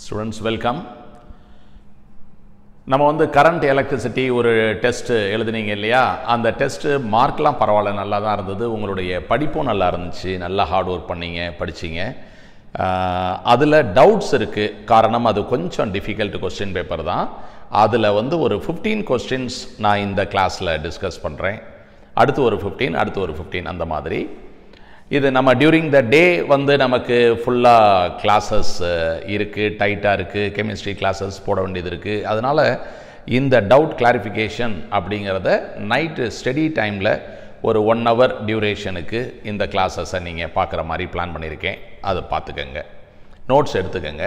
Students welcome நம்ம வந்து current electricity ஒரு டெஸ்ட்டு எழுதுனீங்க இல்லையா? அந்த டெஸ்ட்டு மார்க்லாம் பரவாயில்ல நல்லா தான் இருந்தது. உங்களுடைய படிப்பும் நல்லா இருந்துச்சு. நல்லா ஹார்ட் ஒர்க் பண்ணீங்க படிச்சீங்க. அதில் டவுட்ஸ் இருக்குது காரணம் அது கொஞ்சம் டிஃபிகல்ட் கொஸ்டின் பேப்பர் தான். அதில் வந்து ஒரு ஃபிஃப்டீன் கொஸ்டின்ஸ் நான் இந்த கிளாஸில் டிஸ்கஸ் பண்ணுறேன் அடுத்து ஒரு ஃபிஃப்டீன் அடுத்து ஒரு ஃபிஃப்டீன் அந்த மாதிரி. இது நம்ம டியூரிங் த டே வந்து நமக்கு ஃபுல்லாக கிளாஸஸ் இருக்குது டைட்டாக இருக்குது கெமிஸ்ட்ரி கிளாஸஸ் போட வேண்டியது இருக்குது அதனால் இந்த டவுட் கிளாரிஃபிகேஷன் அப்படிங்கிறத நைட்டு ஸ்டடி டைமில் ஒரு ஒன் ஹவர் டியூரேஷனுக்கு இந்த கிளாஸஸை நீங்கள் பார்க்குற மாதிரி பிளான் பண்ணியிருக்கேன் அதை பார்த்துக்கோங்க. நோட்ஸ் எடுத்துக்கோங்க.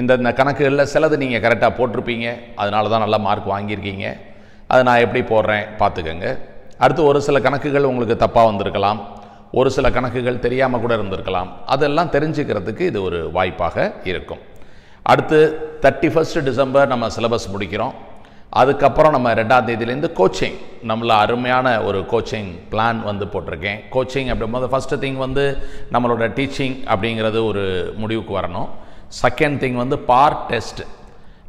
இந்த இந்த கணக்குகளில் சிலது நீங்கள் கரெக்டாக போட்டிருப்பீங்க. அதனால தான் நல்லா மார்க் வாங்கியிருக்கீங்க. அதை நான் எப்படி போடுறேன்? பார்த்துக்கோங்க. அடுத்து ஒரு சில கணக்குகள் உங்களுக்கு தப்பாக வந்திருக்கலாம். ஒரு சில கணக்குகள் தெரியாமல் கூட இருந்திருக்கலாம். அதெல்லாம் தெரிஞ்சுக்கிறதுக்கு இது ஒரு வாய்ப்பாக இருக்கும். அடுத்து தேர்ட்டி ஃபஸ்ட் டிசம்பர் நம்ம சிலபஸ் முடிக்கிறோம். அதுக்கப்புறம் நம்ம ரெண்டாம் தேதியிலேருந்து கோச்சிங் நம்மள அருமையான ஒரு கோச்சிங் பிளான் வந்து போட்டிருக்கேன். கோச்சிங் அப்படிங்கும்போது ஃபஸ்ட்டு திங் வந்து நம்மளோட டீச்சிங் அப்படிங்கிறது ஒரு முடிவுக்கு வரணும். செகண்ட் திங் வந்து பார்ட் டெஸ்ட்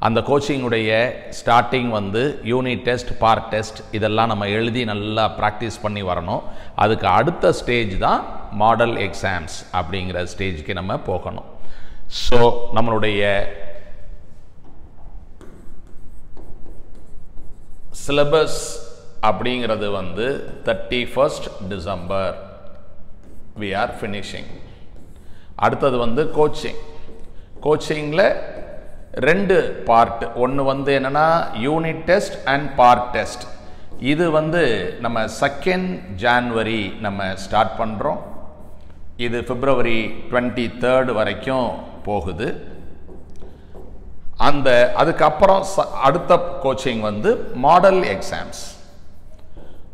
அந்த கோச்சிங்குடைய ஸ்டார்டிங் வந்து யூனிட் டெஸ்ட் பார்ட் டெஸ்ட் இதெல்லாம் நம்ம எழுதி நல்லா ப்ராக்டிஸ் பண்ணி வரணும். அதுக்கு அடுத்த ஸ்டேஜ் தான் மாடல் எக்ஸாம்ஸ் அப்படிங்கிற ஸ்டேஜ்க்கு நம்ம போகணும். ஸோ நம்மளுடைய சிலபஸ் அப்படிங்கிறது வந்து thirty first December we are finishing அடுத்தது வந்து கோச்சிங் கோச்சிங்கில் ரெண்டு பார்ட் ஒன்று வந்து என்னென்னா unit test and part test இது வந்து நம்ம செகண்ட் ஜான்வரி நம்ம ஸ்டார்ட் பண்ணுறோம் இது பிப்ரவரி டுவெண்ட்டி தேர்டு வரைக்கும் போகுது. அந்த அதுக்கப்புறம் அடுத்த கோச்சிங் வந்து மாடல் எக்ஸாம்ஸ்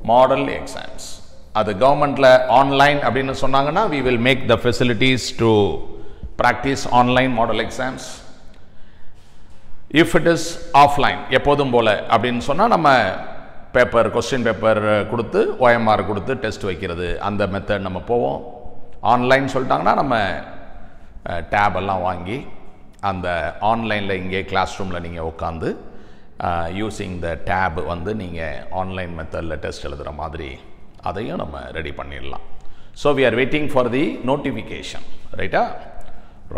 மாடல் எக்ஸாம்ஸ் அது கவர்மெண்ட்டில் ஆன்லைன் அப்படின்னு சொன்னாங்கன்னா we will make the facilities to practise online model exams if it is offline எப்போதும் போல் அப்படின்னு சொன்னால் நம்ம பேப்பர் கொஸ்டின் பேப்பர் கொடுத்து ஓஎம்ஆர் கொடுத்து டெஸ்ட் வைக்கிறது. அந்த மெத்தட் நம்ம போவோம். ஆன்லைன் சொல்லிட்டாங்கன்னா நம்ம டேப் எல்லாம் வாங்கி அந்த ஆன்லைனில் இங்கே கிளாஸ் ரூமில் நீங்கள் உட்காந்து யூஸிங் த டேப் வந்து நீங்கள் ஆன்லைன் மெத்தடில் டெஸ்ட் எழுதுகிற மாதிரி அதையும் நம்ம ரெடி பண்ணிடலாம். So we are waiting for the notification ரைட்டா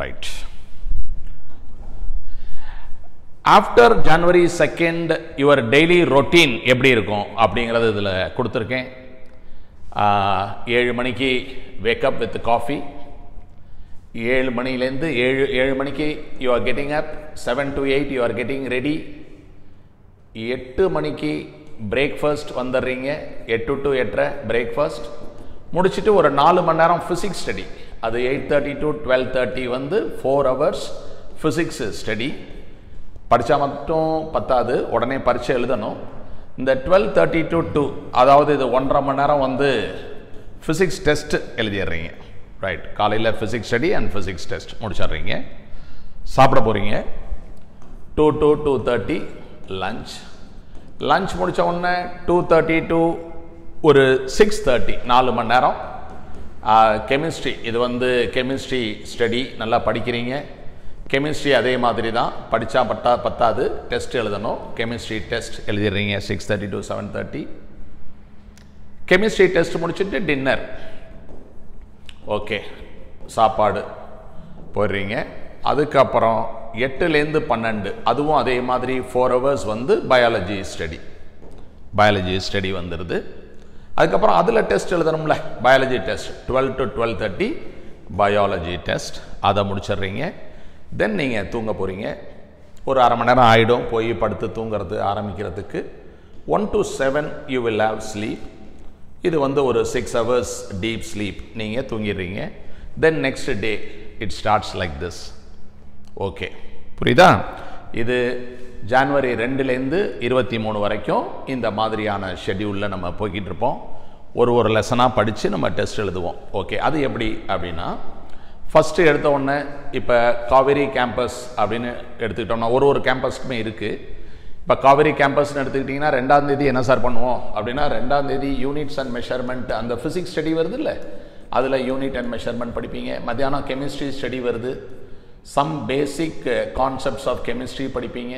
right after January second your daily routine எப்படி இருக்கும் அப்படிங்கிறது இதில் கொடுத்துருக்கேன். ஏழு மணிக்கு வேக்கப் வித் காஃபி ஏழு மணிலேருந்து ஏழு ஏழு மணிக்கு you are getting up seven to eight you are getting ready எட்டு மணிக்கு பிரேக்ஃபாஸ்ட் வந்துடுறீங்க. எட்டு டு எட்டரை பிரேக்ஃபாஸ்ட் முடிச்சுட்டு ஒரு நாலு மணி நேரம் ஃபிசிக்ஸ் ஸ்டடி அது eight thirty to twelve thirty வந்து ஃபோர் ஹவர்ஸ் ஃபிசிக்ஸ் ஸ்டடி படித்தா மட்டும் பத்தாது உடனே பரீட்சை எழுதணும். இந்த டுவெல் தேர்ட்டி டு டூ அதாவது இது ஒன்றரை மணி நேரம் வந்து ஃபிசிக்ஸ் டெஸ்ட் எழுதிடுறீங்க. ரைட் காலையில் physics study and physics test முடிச்சிடுறீங்க. சாப்பிட போகிறீங்க two two two thirty lunch lunch முடித்த உடனே டூ தேர்ட்டி டு ஒரு சிக்ஸ் தேர்ட்டி நாலு மணி நேரம். கெமிஸ்ட்ரி இது வந்து கெமிஸ்ட்ரி ஸ்டடி நல்லா படிக்கிறீங்க. கெமிஸ்ட்ரி அதே மாதிரி தான் படித்தா பட்டா பத்தாது. டெஸ்ட் எழுதணும். Chemistry test எழுதிடுறீங்க. Six thirty to seven thirty chemistry test முடிச்சுட்டு டின்னர் ஓகே சாப்பாடு போடுறீங்க. அதுக்கப்புறம் எட்டுலேருந்து பன்னெண்டு. அதுவும் அதே மாதிரி ஃபோர் ஹவர்ஸ் வந்து பயாலஜி ஸ்டடி பயாலஜி ஸ்டடி வந்துடுது அதுக்கப்புறம் அதில் test எழுதணும்ல. Biology test twelve to twelve thirty biology test அதை முடிச்சிடுறீங்க. தென் நீங்கள் தூங்க போகிறீங்க ஒரு அரை மணி நேரம் ஆகிடும் போய் படுத்து தூங்குறது ஆரம்பிக்கிறதுக்கு one to seven you will have sleep இது வந்து ஒரு சிக்ஸ் ஹவர்ஸ் டீப் ஸ்லீப் நீங்கள் தூங்கிடுறீங்க. Then next day it starts like this okay புரியுதா? இது ஜான்வரி ரெண்டுலேருந்து இருபத்தி மூணு வரைக்கும் இந்த மாதிரியான ஷெட்யூலில் நம்ம போய்கிட்டு இருப்போம். ஒரு ஒரு லெசனாக படித்து நம்ம டெஸ்ட் எழுதுவோம். ஓகே அது எப்படி அப்படின்னா ஃபஸ்ட்டு எடுத்த உடனே இப்போ காவேரி கேம்பஸ் அப்படின்னு எடுத்துக்கிட்டோம்னா ஒரு ஒரு கேம்பஸ்க்குமே இருக்குது இப்போ காவேரி கேம்பஸ்னு எடுத்துக்கிட்டிங்கன்னா ரெண்டாம் தேதி என்ன சார் பண்ணுவோம்? அப்படின்னா ரெண்டாம் தேதி யூனிட்ஸ் அண்ட் மெஷர்மெண்ட் அந்த ஃபிசிக்ஸ் ஸ்டடி வருது இல்லை அதில் யூனிட் அண்ட் மெஷர்மெண்ட் படிப்பீங்க. மத்தியானம் கெமிஸ்ட்ரி ஸ்டடி வருது. Some basic concepts of chemistry படிப்பீங்க.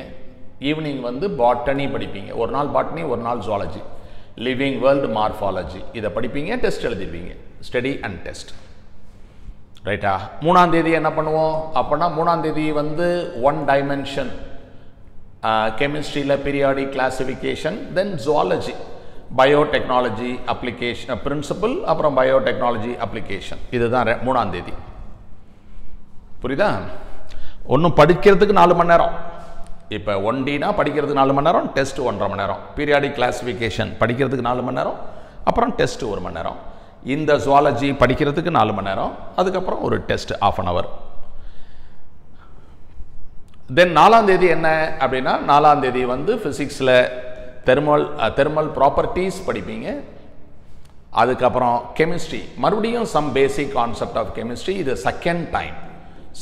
ஈவினிங் வந்து பாட்டனி படிப்பீங்க. ஒரு நாள் பாட்டனி ஒரு நாள் ஜுவாலஜி லிவிங் வேர்ல்டு மார்ஃபாலஜி இதை படிப்பீங்க டெஸ்ட் எழுதிடுவீங்க ஸ்டடி அண்ட் டெஸ்ட் ரைட்டா மூணாம் தேதி என்ன பண்ணுவோம்? அப்போனா மூணாம் தேதி வந்து one dimension கெமிஸ்ட்ரியில் periodic classification then zoology biotechnology application principle அப்புறம் பயோடெக்னாலஜி அப்ளிகேஷன் இதுதான் மூணாம் தேதி. புரியுதா? ஒன்றும் படிக்கிறதுக்கு நாலு மணி நேரம். இப்போ ஒன் டினா படிக்கிறதுக்கு நாலு மணி நேரம் டெஸ்ட் ஒன்றரை மணி நேரம். பீரியாடிக் கிளாசிஃபிகேஷன் படிக்கிறதுக்கு நாலு மணி நேரம் அப்புறம் டெஸ்ட் ஒரு மணி நேரம். இந்த ஜுவாலஜி படிக்கிறதுக்கு நாலு மணி நேரம். அதுக்கப்புறம் ஒரு test of an hour then நாலாம் தேதி என்ன அப்படின்னா நாலாம் தேதி வந்து ஃபிசிக்ஸில் தெர்மல் தெர்மல் ப்ராப்பர்ட்டிஸ் படிப்பீங்க. அதுக்கப்புறம் கெமிஸ்ட்ரி மறுபடியும் some basic concept of chemistry இது second time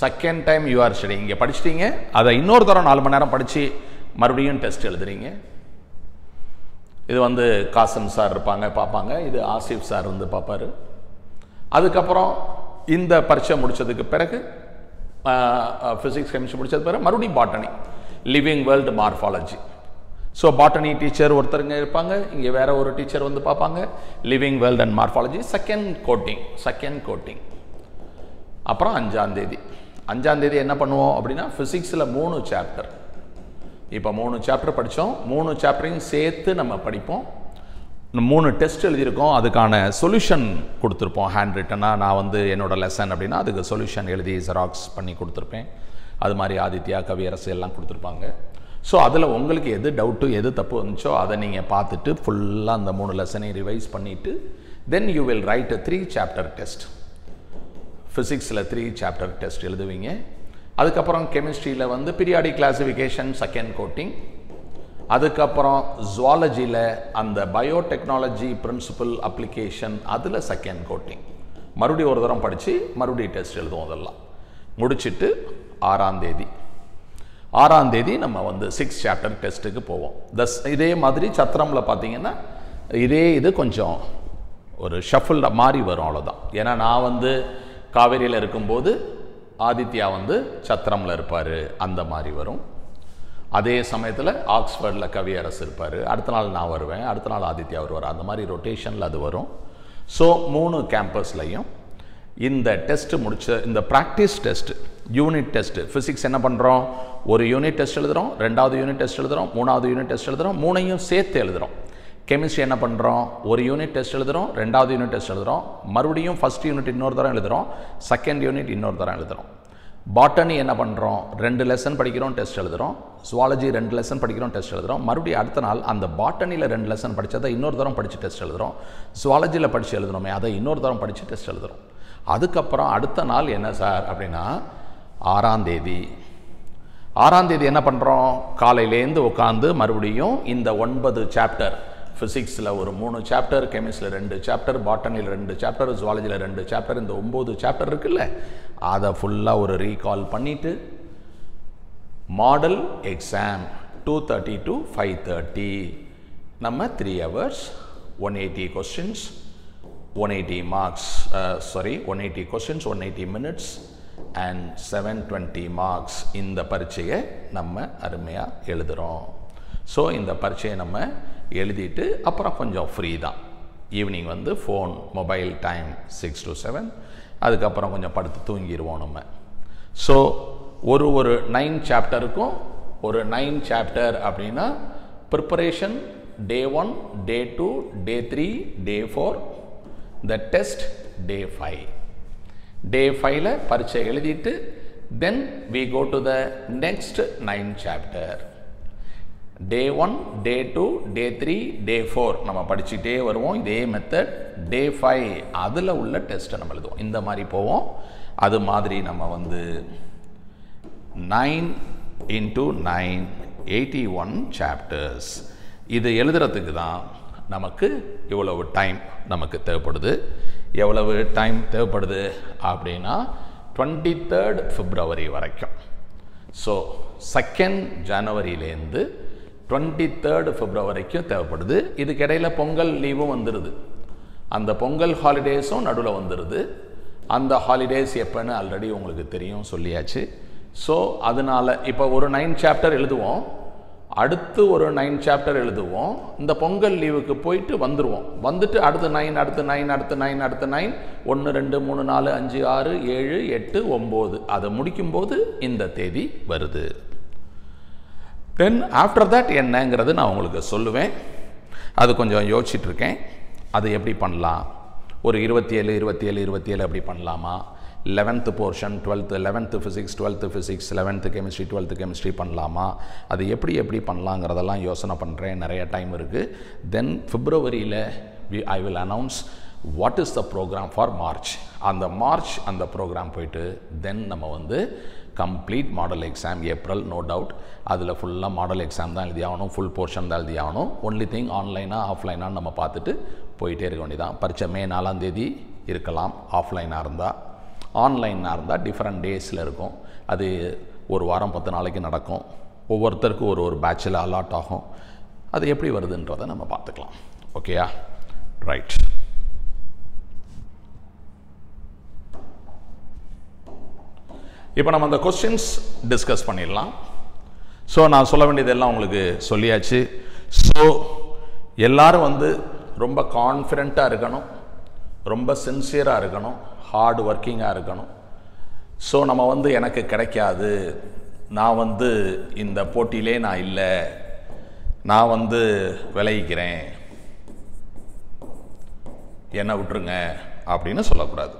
second time you are study இங்கே படிச்சிட்டீங்க. அதை இன்னொரு தரம் நாலு மணி நேரம் படித்து மறுபடியும் டெஸ்ட் எழுதுறீங்க. இது வந்து காசன் சார் இருப்பாங்க பார்ப்பாங்க. இது ஆசிஃப் சார் வந்து பார்ப்பாரு. அதுக்கப்புறம் இந்த பரீட்சை முடித்ததுக்கு பிறகு ஃபிசிக்ஸ் கெமிஸ்ட்ரி முடித்தது பிறகு மறுபடியும் botany living world morphology so botany teacher ஒருத்தருங்க இருப்பாங்க இங்கே வேற ஒரு டீச்சர் வந்து பார்ப்பாங்க. Living world and morphology second coating second coating அப்புறம் அஞ்சாந்தேதி அஞ்சாந்தேதி என்ன பண்ணுவோம் அப்படின்னா ஃபிசிக்ஸில் மூணு சாப்டர் இப்போ மூணு சாப்டர் படித்தோம் மூணு சாப்டரையும் சேர்த்து நம்ம படிப்போம். மூணு டெஸ்ட் எழுதியிருக்கோம். அதுக்கான சொல்யூஷன் கொடுத்துருப்போம். ஹேண்ட் ரிட்டனாக நான் வந்து என்னோடய லெசன் அப்படின்னா அதுக்கு சொல்யூஷன் எழுதி ஜெராக்ஸ் பண்ணி கொடுத்துருப்பேன். அது மாதிரி ஆதித்யா கவியரசு எல்லாம் கொடுத்துருப்பாங்க. ஸோ அதில் உங்களுக்கு எது டவுட்டு எது தப்பு வந்துச்சோ அதை நீங்கள் பார்த்துட்டு ஃபுல்லாக அந்த மூணு லெசனையும் ரிவைஸ் பண்ணிவிட்டு then you will write three chapter test ஃபிசிக்ஸில் த்ரீ சாப்டர் டெஸ்ட் எழுதுவீங்க. அதுக்கப்புறம் கெமிஸ்ட்ரியில் வந்து பிரியாடி கிளாசிஃபிகேஷன் செகண்ட் கோட்டிங் அதுக்கப்புறம் ஜுவாலஜியில் அந்த பயோடெக்னாலஜி பிரின்சிபல் அப்ளிகேஷன் அதில் செகண்ட் கோட்டிங் மறுபடியும் ஒரு தரம் படித்து மறுபடியும் டெஸ்ட் எழுதுவோம் அதெல்லாம். முடிச்சிட்டு ஆறாம் தேதி. ஆறாம் தேதி நம்ம வந்து சிக்ஸ் சாப்டர் டெஸ்ட்டுக்கு போவோம். தஸ் இதே மாதிரி சத்திரமில் பார்த்தீங்கன்னா இதே இது கொஞ்சம் ஒரு ஷஃபில் மாறி வரும் அவ்வளோதான் ஏன்னா நான் வந்து காவேரியில் இருக்கும்போது ஆதித்யா வந்து சத்திரமில் இருப்பார். அந்த மாதிரி வரும். அதே சமயத்தில் ஆக்ஸ்ஃபர்டில் கவியரசு இருப்பார். அடுத்த நாள் நான் வருவேன். அடுத்த நாள் ஆதித்யா வருவார். அந்த மாதிரி ரொட்டேஷனில் அது வரும். ஸோ மூணு கேம்பஸ்லையும் இந்த டெஸ்ட் முடிச்ச இந்த practice test unit test physics என்ன பண்ணுறோம் ஒரு யூனிட் டெஸ்ட் எழுதுகிறோம் ரெண்டாவது யூனிட் டெஸ்ட் எழுதுகிறோம் மூணாவது யூனிட் டெஸ்ட் எழுதுகிறோம் மூணையும் சேர்த்து எழுதுகிறோம் கெமிஸ்ட்ரி என்ன பண்ணுறோம் ஒரு யூனிட் டெஸ்ட் எழுதுகிறோம் ரெண்டாவது யூனிட் டெஸ்ட் எழுதுகிறோம் மறுபடியும் ஃபஸ்ட் யூனிட் இன்னொரு தரம் எழுதுகிறோம் செகண்ட் யூனிட் இன்னொரு தரம் எழுதுகிறோம் பாட்டனி என்ன பண்ணுறோம் ரெண்டு லெசன் படிக்கிறோம் டெஸ்ட் எழுதுகிறோம் சுவாலஜி ரெண்டு லெசன் படிக்கிறோம் டெஸ்ட் எழுதுகிறோம் மறுபடியும் அடுத்த நாள் அந்த பாட்டனியில் ரெண்டு லெசன் படித்ததை இன்னொரு தரம் படித்து டெஸ்ட் எழுதுகிறோம் சுவாலஜியில் படித்து எழுதுனோமே அதை இன்னொரு தரம் படித்து டெஸ்ட் எழுதுகிறோம் அதுக்கப்புறம் அடுத்த நாள் என்ன சார் அப்படின்னா ஆறாம் தேதி. ஆறாம் தேதி என்ன பண்ணுறோம் காலையிலேருந்து உட்காந்து மறுபடியும் இந்த ஒன்பது சாப்டர் ஃபிசிக்ஸில் ஒரு மூணு சாப்டர் கெமிஸ்ட்ரியில் ரெண்டு சாப்டர் பாட்டனியில் ரெண்டு சாப்டர் ஜுவாலஜியில் ரெண்டு சாப்டர் இந்த ஒம்பது சாப்டர் இருக்குல்ல அதை ஃபுல்லாக ஒரு ரீகால் பண்ணிவிட்டு model exam two thirty to five thirty நம்ம three hours one eighty questions one eighty marks sorry one eighty questions one eighty minutes and seven twenty marks இந்த பரீட்சையை நம்ம அருமையாக எழுதுகிறோம் ஸோ இந்த பரீட்சையை நம்ம எழுதிட்டு அப்புறம் கொஞ்சம் ஃப்ரீ தான். ஈவினிங் வந்து phone mobile time six to seven அதுக்கப்புறம் கொஞ்சம் படுத்து தூங்கிடுவோம் நம்ம. ஸோ ஒரு ஒரு நைன் சாப்டருக்கும் ஒரு நைன் சாப்டர் அப்படின்னா preparation day one day two day three day four the test day five day ஃபைவ்ல பரீட்சை எழுதிட்டு then we go to the next nine chapter day one day two day three day four நம்ம படிச்சுட்டே வருவோம். இதே method day five அதில் உள்ள டெஸ்ட்டை நம்ம எழுதுவோம். இந்த மாதிரி போவோம். அது மாதிரி நம்ம வந்து nine into nine eighty one chapters இது எழுதுறதுக்கு தான் நமக்கு இவ்வளவு டைம் நமக்கு தேவைப்படுது. எவ்வளவு டைம் தேவைப்படுது அப்படின்னா டுவெண்ட்டி தேர்ட் பிப்ரவரி வரைக்கும் ஸோ செகண்ட் ஜனவரியிலேருந்து டுவெண்ட்டி தேர்டு பிப்ரவரிக்கும் தேவைப்படுது. இதுக்கிடையில் பொங்கல் லீவும் வந்துடுது அந்த பொங்கல் ஹாலிடேஸும் நடுவில் வந்துடுது அந்த ஹாலிடேஸ் எப்போன்னு ஆல்ரெடி உங்களுக்கு தெரியும் சொல்லியாச்சு. ஸோ அதனால இப்போ ஒரு நைன் சாப்டர் எழுதுவோம். அடுத்து ஒரு நைன் சாப்டர் எழுதுவோம். இந்த பொங்கல் லீவுக்கு போயிட்டு வந்துடுவோம் வந்துட்டு அடுத்து நைன் அடுத்து நைன் அடுத்து நைன் அடுத்து நைன் ஒன்று ரெண்டு மூணு நாலு அஞ்சு ஆறு ஏழு எட்டு ஒம்பது. அதை முடிக்கும்போது இந்த தேதி வருது. தென் ஆஃப்டர் தட் என்னங்கிறது நான் உங்களுக்கு சொல்லுவேன். அது கொஞ்சம் யோசிச்சுட்டு இருக்கேன் அது எப்படி பண்ணலாம்? ஒரு இருபத்தி ஏழு இருபத்தி ஏழு இருபத்தி ஏழு அப்படி பண்ணலாமா? Eleventh portion twelfth eleventh physics twelfth physics eleventh chemistry twelfth chemistry பண்ணலாமா? அது எப்படி எப்படி பண்ணலாங்கிறதெல்லாம் யோசனை பண்ணுறேன் நிறைய டைம் இருக்குது தென் பிப்ரவரியில் we I will announce what is the programme for March அந்த மார்ச் அந்த ப்ரோக்ராம் போயிட்டு தென் நம்ம வந்து complete model exam April no doubt அதில் ஃபுல்லாக மாடல் எக்ஸாம் தான் எழுதி ஆகணும் ஃபுல் போர்ஷன் தான் எழுதி ஆகணும் ஒன்லி திங் ஆன்லைனாக ஆஃப்லைனாக நம்ம பார்த்துட்டு போயிட்டே இருக்க வேண்டியதான் பரீட்சை மே நாலாம் தேதி இருக்கலாம் ஆஃப்லைனாக இருந்தால் ஆன்லைனாக இருந்தால் டிஃப்ரெண்ட் டேஸில் இருக்கும். அது ஒரு வாரம் பத்து நாளைக்கு நடக்கும். ஒவ்வொருத்தருக்கும் ஒரு ஒரு பேட்சில் அலாட் ஆகும். அது எப்படி வருதுன்றதை நம்ம பார்த்துக்கலாம். ஓகேயா ரைட் இப்போ நம்ம அந்த கொஸ்டின்ஸ் டிஸ்கஸ் பண்ணிடலாம். ஸோ நான் சொல்ல வேண்டியதெல்லாம் உங்களுக்கு சொல்லியாச்சு. ஸோ எல்லாரும் வந்து ரொம்ப கான்ஃபிடெண்ட்டாக இருக்கணும். ரொம்ப சின்சியராக இருக்கணும். ஹார்ட் ஒர்க்கிங்காக இருக்கணும். ஸோ நம்ம வந்து எனக்கு கிடைக்காது. நான் வந்து இந்த போட்டியிலே நான் இல்லை. நான் வந்து விளைவிக்கிறேன் என்னை விட்டுருங்க அப்படின்னு சொல்லக்கூடாது.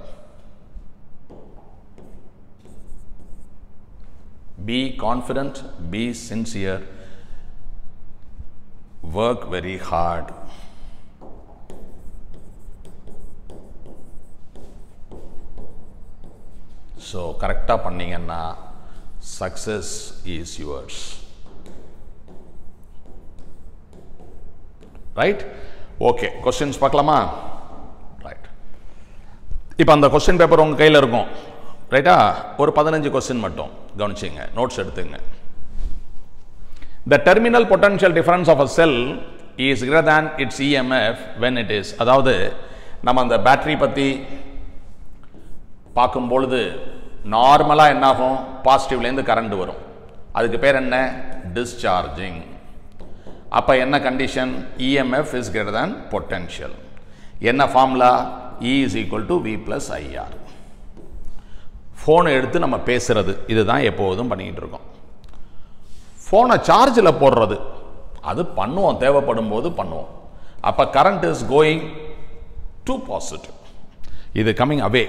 Be confident be sincere. Work very hard. So கரெக்டாக பண்ணீங்கன்னா success is yours right okay questions பார்க்கலாமா? ரைட் இப்போ அந்த கொஸ்டின் பேப்பர் உங்கள் கையில் இருக்கும். ரைட்டா ஒரு பதினஞ்சு கொஸ்டின் மட்டும். கவனிச்சிங்க. நோட்ஸ் எடுத்துங்க. The terminal potential difference of a cell is greater than its EMF when it is அதாவது நம்ம அந்த பேட்டரி பற்றி பார்க்கும் பொழுது நார்மலாக என்னாகும்? பாசிட்டிவ்லேருந்து கரண்ட் வரும். அதுக்கு பேர் என்ன? டிஸ்சார்ஜிங் அப்போ என்ன condition EMF is greater than potential என்ன formula E is equal to V plus IR ஃபோனை எடுத்து நம்ம பேசுகிறது இதுதான் எப்போதும் பண்ணிக்கிட்டு இருக்கோம். ஃபோனை சார்ஜில் போடுறது. அது பண்ணுவோம். தேவைப்படும் போது பண்ணுவோம். அப்போ current is going to positive இது கம்மிங் அவே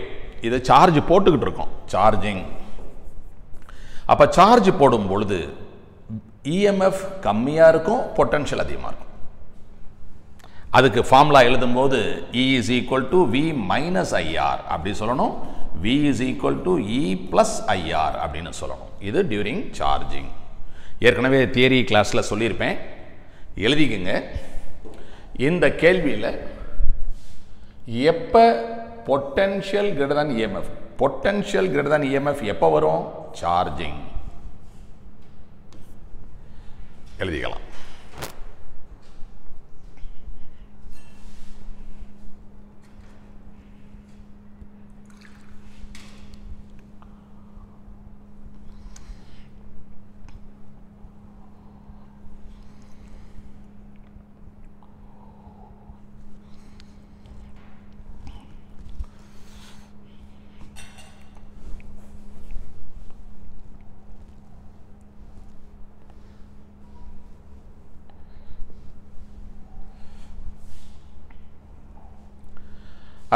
இது சார்ஜ் போட்டுக்கிட்டு இருக்கோம். சார்ஜிங் அப்போ சார்ஜ் போடும் பொழுது இஎம்எஃப் கம்மியாக இருக்கும் பொட்டன்ஷியல் அதிகமாக இருக்கும். அதுக்கு ஃபார்முலா எழுதும்போது E is equal to V minus IR அப்படி சொல்லணும். V is equal to E plus IR அப்படின்னு சொல்லணும். இது டியூரிங் சார்ஜிங் ஏற்கனவே தியரி கிளாஸில் சொல்லியிருப்பேன். எழுதிக்கங்க. இந்த கேள்வியில் எப்போ potential greater than EMF potential greater than EMF எப்போ வரும்? சார்ஜிங் எழுதிக்கலாம்.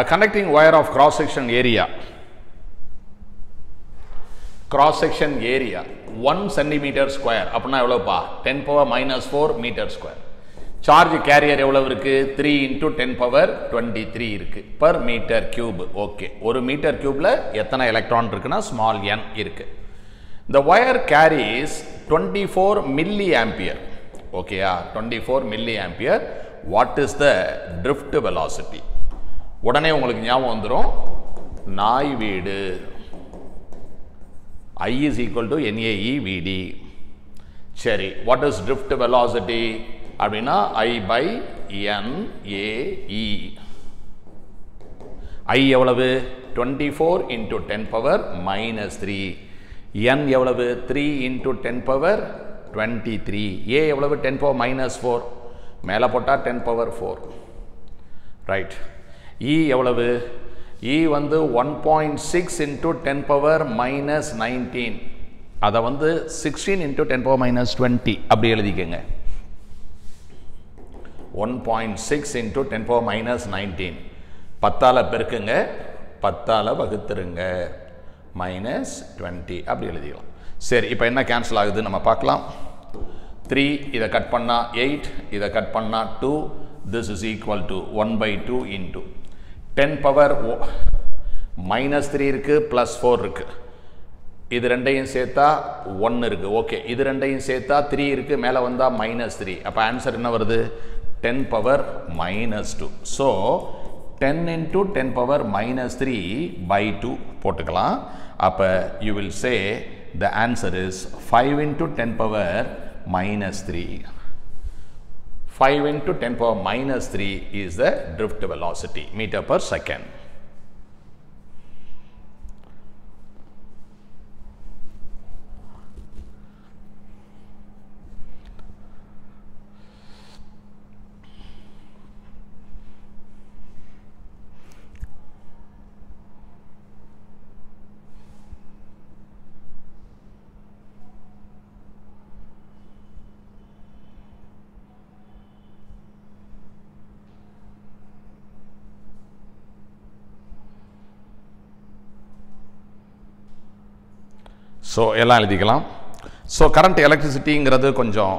A conducting wire of cross section area. Cross section area. 1 centimeter square. அப்படின்னா எவ்வளோப்பா ten power minus four metre square charge carrier எவ்வளவு இருக்கு? Three into ten power twenty three இருக்கு. Per metre cube okay ஒரு metre கியூப்ல எத்தனை electron இருக்குன்னா small என் இருக்கு. The wire carries twenty four milli ampere ஓகேயா twenty four milli ampere what is the drift velocity உடனே உங்களுக்கு ஞாபகம் வந்துடும் நாய் வீடு. I is equal to n A e v d சரி வாட் இஸ் ட்ரிஃப்ட் வெலாசிட்டி அப்படின்னா ஐ பை என்ஏஇ ஐ எவ்வளவு? Twenty four into ten power minus three N எவ்வளவு? Three into ten power twenty three A எவ்வளவு? Ten power minus four மேலே போட்டால் ten power four right E எவ்வளவு? இ வந்து one point six into ten power minus nineteen அதை வந்து sixteen into ten power minus twenty அப்படி எழுதிக்கோங்க. One point six into ten power minus nineteen பத்தால் பெருக்குங்க. பத்தால் வகுத்துருங்க. மைனஸ் டுவெண்ட்டி அப்படி எழுதிக்கலாம். சரி இப்போ என்ன கேன்சல் ஆகுது? நம்ம பார்க்கலாம். த்ரீ இதை கட் பண்ணால் எயிட் இதை கட் பண்ணால் two this is equal to one by two into ten power minus three இருக்குது ப்ளஸ் ஃபோர் இருக்குது இது ரெண்டையும் சேர்த்தா ஒன்று இருக்குது ஓகே இது ரெண்டையும் சேர்த்தா த்ரீ இருக்குது மேலே வந்தால் மைனஸ் த்ரீ அப்போ ஆன்சர் என்ன வருது? Ten power minus two so ten into ten power minus three by two போட்டுக்கலாம். அப்போ you will say the answer is five into ten power minus three 5 into 10 power minus 3 is the drift velocity meter per second. So எல்லாம் எழுதிக்கலாம். So current எலக்ட்ரிசிட்டிங்கிறது கொஞ்சம்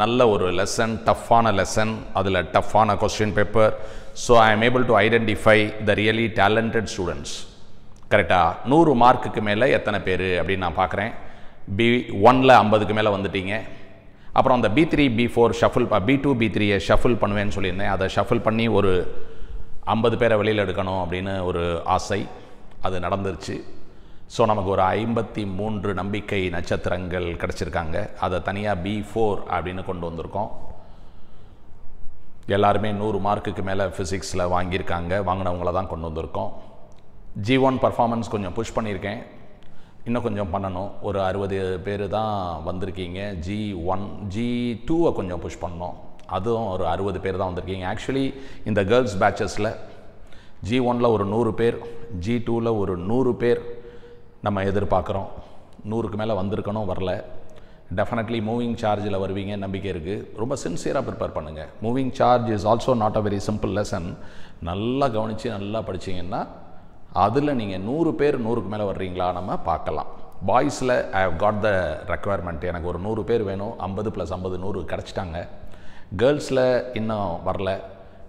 நல்ல ஒரு lesson டஃப்பான lesson அதில் டஃப்பான question paper so I am able to identify the really talented students கரெக்டாக நூறு மார்க்குக்கு மேலே எத்தனை பேர் அப்படின்னு நான் பார்க்குறேன் பி ஒனில் ஐம்பதுக்கு மேலே வந்துட்டீங்க. அப்புறம் அந்த B three B four shuffle B two B த்ரீயை ஷஃபிள் பண்ணுவேன்னு சொல்லியிருந்தேன். அதை ஷஃபில் பண்ணி ஒரு ஐம்பது பேரை வெளியில் எடுக்கணும் அப்படின்னு ஒரு ஆசை. அது நடந்துருச்சு. ஸோ நமக்கு ஒரு ஐம்பத்தி மூன்று நம்பிக்கை நட்சத்திரங்கள் கிடச்சிருக்காங்க. அதை தனியாக பி ஃபோர் அப்படின்னு கொண்டு வந்திருக்கோம். எல்லாருமே நூறு மார்க்குக்கு மேலே ஃபிசிக்ஸில் வாங்கியிருக்காங்க. வாங்கினவங்கள தான் கொண்டு வந்திருக்கோம். ஜி ஒன் பர்ஃபார்மன்ஸ் கொஞ்சம் புஷ் பண்ணியிருக்கேன். இன்னும் கொஞ்சம் பண்ணணும். ஒரு அறுபது பேர் தான் வந்திருக்கீங்க. ஜி ஒன் ஜி டூவை கொஞ்சம் புஷ் பண்ணோம் அதுவும் ஒரு அறுபது பேர் தான் வந்திருக்கீங்க. ஆக்சுவலி இந்த கேர்ள்ஸ் பேச்சஸில் ஜி ஒனில் ஒரு நூறு பேர் ஜி டூவில் ஒரு நூறு பேர் நம்ம எதிர்பார்க்குறோம். நூறுக்கு மேலே வந்திருக்கணும் வரல. டெஃபினெட்லி மூவிங் சார்ஜில் வருவீங்க நம்பிக்கை இருக்குது ரொம்ப சின்சியராக ப்ரிப்பேர் பண்ணுங்கள் moving charge is also not a very simple lesson நல்லா கவனித்து நல்லா படிச்சிங்கன்னா அதில் நீங்கள் நூறு பேர் நூறுக்கு மேலே வர்றீங்களா நம்ம பார்க்கலாம். பாய்ஸில் I have got the requirement எனக்கு ஒரு நூறு பேர் வேணும். ஐம்பது ப்ளஸ் ஐம்பது நூறு கிடச்சிட்டாங்க. கேர்ள்ஸில் இன்னும் வரல.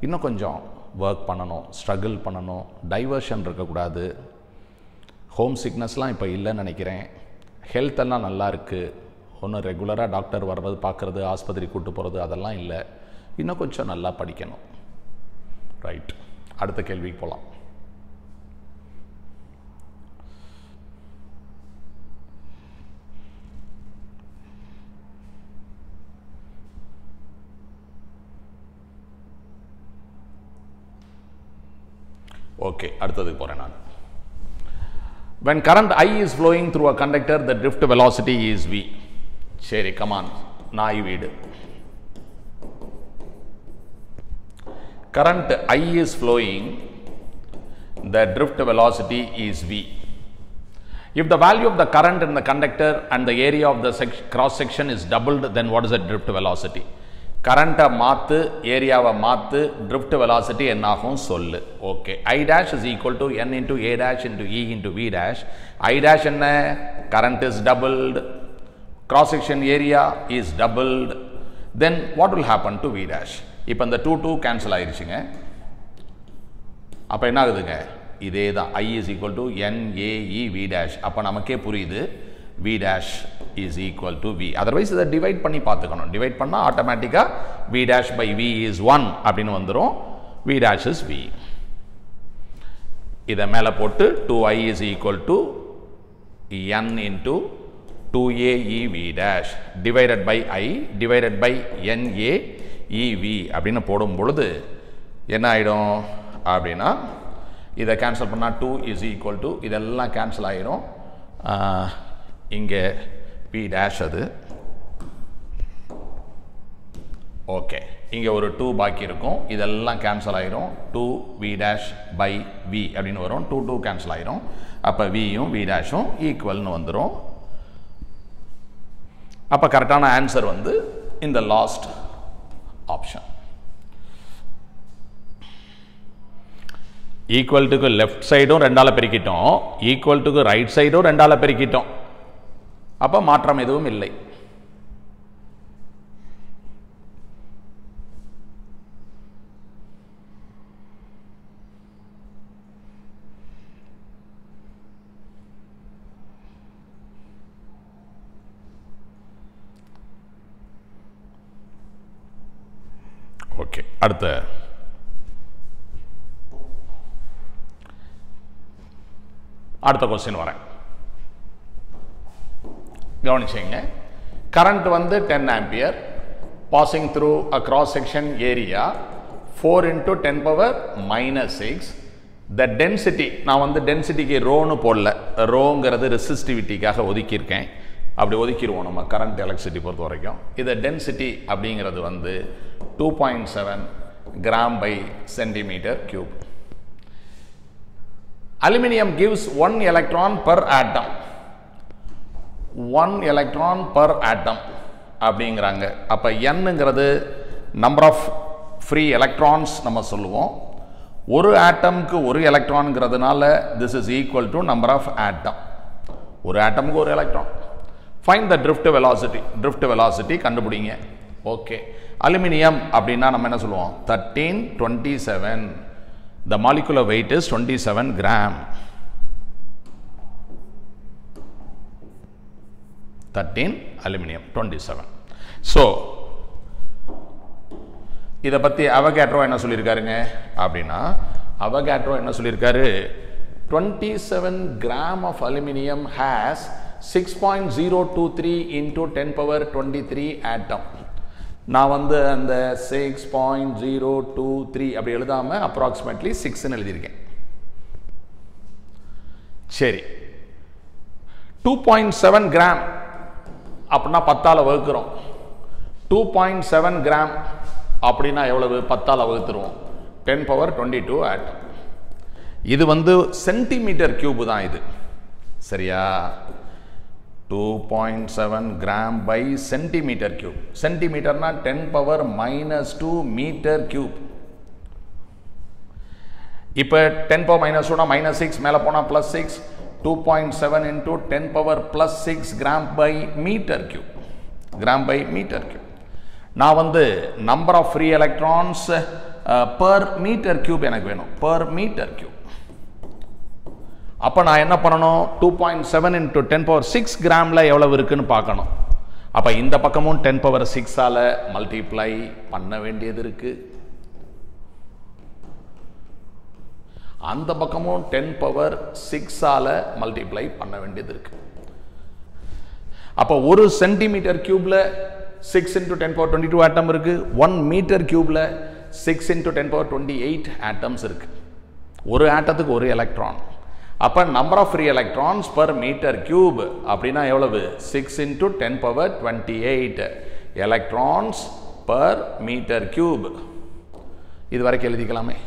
இன்னும் கொஞ்சம் ஒர்க் பண்ணணும் ஸ்ட்ரகிள் பண்ணணும். டைவர்ஷன் இருக்கக்கூடாது. ஹோம் சிக்னஸ்லாம் இப்போ இல்லைன்னு நினைக்கிறேன். ஹெல்த் எல்லாம் நல்லா இருக்குது ஒன்றும் ரெகுலராக டாக்டர் வர்றது பார்க்குறது ஆஸ்பத்திரி கூட்டு போகிறது அதெல்லாம் இல்லை. இன்னும் கொஞ்சம் நல்லா படிக்கணும். ரைட் அடுத்த கேள்விக்கு போகலாம் ஓகே அடுத்ததுக்கு போகிறேன் நான். when current I is flowing through a conductor the drift velocity is v சரி கமான் நாய் வீடு current I is flowing the drift velocity is v if the value of the current in the conductor and the area of the sec- cross section is doubled then what is the drift velocity கரண்ட்டை மாற்று ஏரியாவை மாற்று drift velocity என்னாகும் சொல்லு. Okay I dash is equal to n into A dash into e into v dash I dash என்ன? Current is doubled cross section area is doubled then what will happen to v dash இப்போ இந்த two two cancel ஆயிடுச்சுங்க அப்போ என்ன ஆகுதுங்க இதே தான் I is equal to n A e v dash அப்போ நமக்கே புரியுது. V dash is equal to v otherwise இதை டிவைட் பண்ணி பார்த்துக்கணும். டிவைட் பண்ணால் ஆட்டோமேட்டிக்காக v dash by v is one அப்படின்னு வந்துடும் வி டேஷ் இஸ் வி இதை மேலே போட்டு two I is equal to n into two A e v dash divided by I divided by n A e v அப்படின்னு போடும் பொழுது என்ன ஆகிடும் அப்படின்னா இதை கேன்சல் பண்ணால் டூ இஸ் ஈக்குவல் டு இதெல்லாம் கேன்சல் ஆகிடும் இங்கே பி டேஷ் அது. ஓகே இங்கே ஒரு டூ பாக்கி இருக்கும். இதெல்லாம் கேன்சல் ஆகிரும் two v dash by v அப்படின்னு வரும். டூ டூ கேன்சல் ஆகிரும் அப்போ வியும் வி டேஷும் ஈக்குவல்னு வந்துடும் அப்போ கரெக்டான ஆன்சர் வந்து இந்த லாஸ்ட் ஆப்ஷன் ஈக்குவல் டுக்கு லெஃப்ட் சைடும் ரெண்டால் பெருக்கிட்டோம். ஈக்குவல் டுக்கு ரைட் சைடும் ரெண்டால் பெருக்கிட்டோம். அப்போ மாற்றம் எதுவும் இல்லை. ஓகே அடுத்த. அடுத்த கொஸ்டின் வரேன். கவனிச்சிங்க கரண்ட் வந்து ten ampere passing through a cross section area four into ten power minus six the density நான் வந்து டென்சிட்டிக்கு ரோன்னு போடல. ரோங்கிறது ரெசிஸ்டிவிட்டிக்காக ஒதுக்கியிருக்கேன். அப்படி ஒதுக்கிடுவோம் நம்ம கரண்ட் எலக்ட்ரிசிட்டி பொறுத்த வரைக்கும் இது டென்சிட்டி அப்படிங்கிறது வந்து two point seven gram by centimetre cube aluminium gives one electron per atom one electron per atom அப்படிங்கிறாங்க. அப்போ என்னங்கிறது நம்பர் ஆஃப் ஃப்ரீ எலக்ட்ரான்ஸ் நம்ம சொல்லுவோம். ஒரு ஆட்டம்க்கு ஒரு எலக்ட்ரான்ங்கிறதுனால this is equal to number of atom ஒரு ஆட்டமுக்கு ஒரு electron fine the drift velocity drift velocity கண்டுபிடிங்க. ஓகே அலுமினியம் அப்படின்னா நம்ம என்ன சொல்லுவோம்? Thirteen twenty seven the molecular weight is twenty seven gram thirteen aluminium twenty seven so இதை பற்றி அவகேட்ரோ என்ன சொல்லியிருக்காருங்க அப்படின்னா அவகேட்ரோ என்ன சொல்லியிருக்காரு twenty seven gram of aluminium has six point zero two three into ten power twenty three atom நான் வந்து அந்த six point zero two three அப்படி எழுதாமல் அப்ராக்சிமேட்லி சிக்ஸ்ன்னு எழுதியிருக்கேன். சரி. டூ பாயிண்ட் செவன் கிராம் அப்படின்னா பத்தால் வகுக்கிறோம். டூ பாயிண்ட் செவன் கிராம் அப்படின்னா எவ்வளவு? பத்தால் வகுத்துருவோம். Ten power twenty two atom இது வந்து சென்டிமீட்டர் கியூப் தான் இது. சரியா? Two point seven gram by centimetre cube சென்டிமீட்டர்னா ten power minus two metre cube இப்போ டென் பவர் மைனஸ் டூனா மைனஸ் சிக்ஸ் மேலே போனால் plus six two point seven into ten power plus six gram by metre cube gram by metre cube நான் வந்து number of free electrons per metre cube எனக்கு வேணும். Per metre cube அப்போ நான் என்ன பண்ணணும்? Two point seven into ten power six கிராமில் எவ்வளவு இருக்குதுன்னு பார்க்கணும். அப்போ இந்த பக்கமும் டென் பவர் சிக்ஸால் மல்டிப்ளை பண்ண வேண்டியது இருக்குது அந்த பக்கமும் டென் பவர் சிக்ஸால் மல்டிப்ளை பண்ண வேண்டியது இருக்குது அப்போ ஒரு centimetre க்யூப்பில் six into ten power twenty two atom இருக்குது one metre க்யூப்பில் six into ten power twenty eight atoms இருக்குது ஒரு ஆட்டத்துக்கு ஒரு எலக்ட்ரான் அப்போ number of free electrons per metre cube அப்படின்னா எவ்வளவு? Six into ten power twenty eight electrons per metre cube இது வரைக்கும் எழுதிக்கலாமே.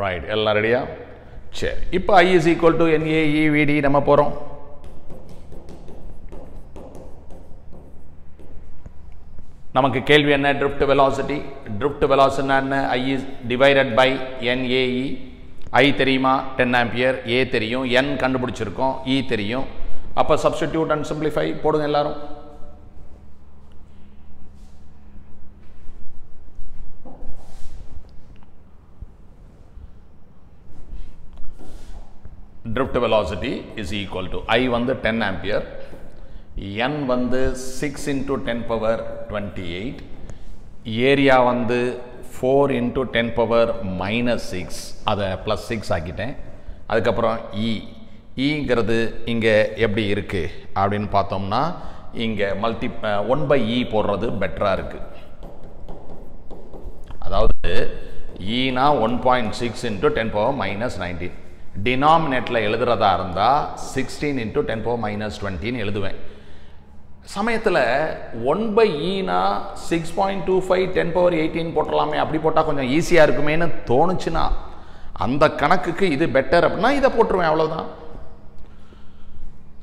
ரைட் எல்லாம் ரெடியா சரி இப்போ I is equal to n A e v d நம்ம போகிறோம் நமக்கு கேள்வி என்ன? ட்ரிஃப்ட் வெலாசிட்டி ட்ரிஃப்ட் வெலாசிட்டி என்ன? I is divided by n A e I தெரியுமா? டென் ஆம்பியர் ஏ தெரியும். என் கண்டுபிடிச்சிருக்கோம். இ தெரியும். அப்போ சப்ஸ்டிடியூட் அண்ட் சிம்பிளிஃபை போடுங்க எல்லாரும். Drift velocity is equal to I வந்து டென் ஆம்பியர் என் வந்து 6 into 10 power 28 ஏரியா வந்து 4 into 10 power minus 6 அதை ப்ளஸ் சிக்ஸ் ஆக்கிட்டேன். அதுக்கப்புறம் E, e ஈங்கிறது இங்கே எப்படி இருக்குது அப்படின்னு பார்த்தோம்னா இங்கே மல்டி ஒன் பை இ போடுறது பெட்டராக இருக்குது அதாவது ஈனா one point six into ten power minus nineteen டினாமினேட்டில் எழுதுறதா இருந்தால் sixteen into ten power minus டுவெண்ட்டின்னு எழுதுவேன். சமயத்தில் ஒன் பை ஈனா six point two five ten power eighteen போட்டலாமே அப்படி போட்டால் கொஞ்சம் ஈஸியாக இருக்குமேன்னு தோணுச்சுன்னா அந்த கணக்குக்கு இது பெட்டர் அப்படின்னா இதை போட்டுருவேன் அவ்வளோதான்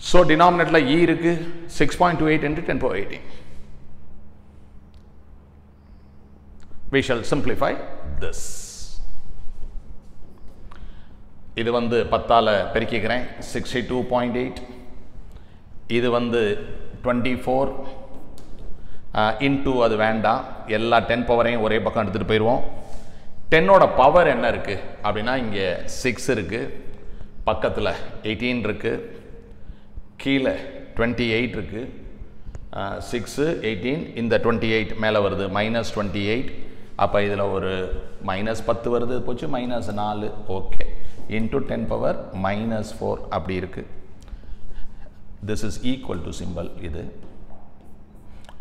ஸோ டினாமினேட்டில் இ இருக்குது six point two eight into ten power eighteen we shall simplify this. இது வந்து பத்தால் பெருக்கிக்கிறேன். சிக்ஸ்டி டூ பாயிண்ட் எயிட் இது வந்து டுவெண்ட்டி ஃபோர் இன்டூ அது வேண்டாம் எல்லா டென் பவரையும் ஒரே பக்கம் எடுத்துகிட்டு போயிடுவோம் டென்னோட பவர் என்ன இருக்குது அப்படின்னா இங்கே சிக்ஸ் இருக்குது பக்கத்தில் எயிட்டீன் இருக்குது கீழே டுவெண்ட்டி எயிட் இருக்குது சிக்ஸு எயிட்டீன் இந்த டுவெண்ட்டி எயிட் மேலே வருது. மைனஸ் டுவெண்ட்டி எயிட் அப்போ இதில் ஒரு மைனஸ் பத்து வருது. போச்சு. மைனஸ் நாலு. Okay into ten power minus four அப்படி இருக்குது this is equal to simple இது.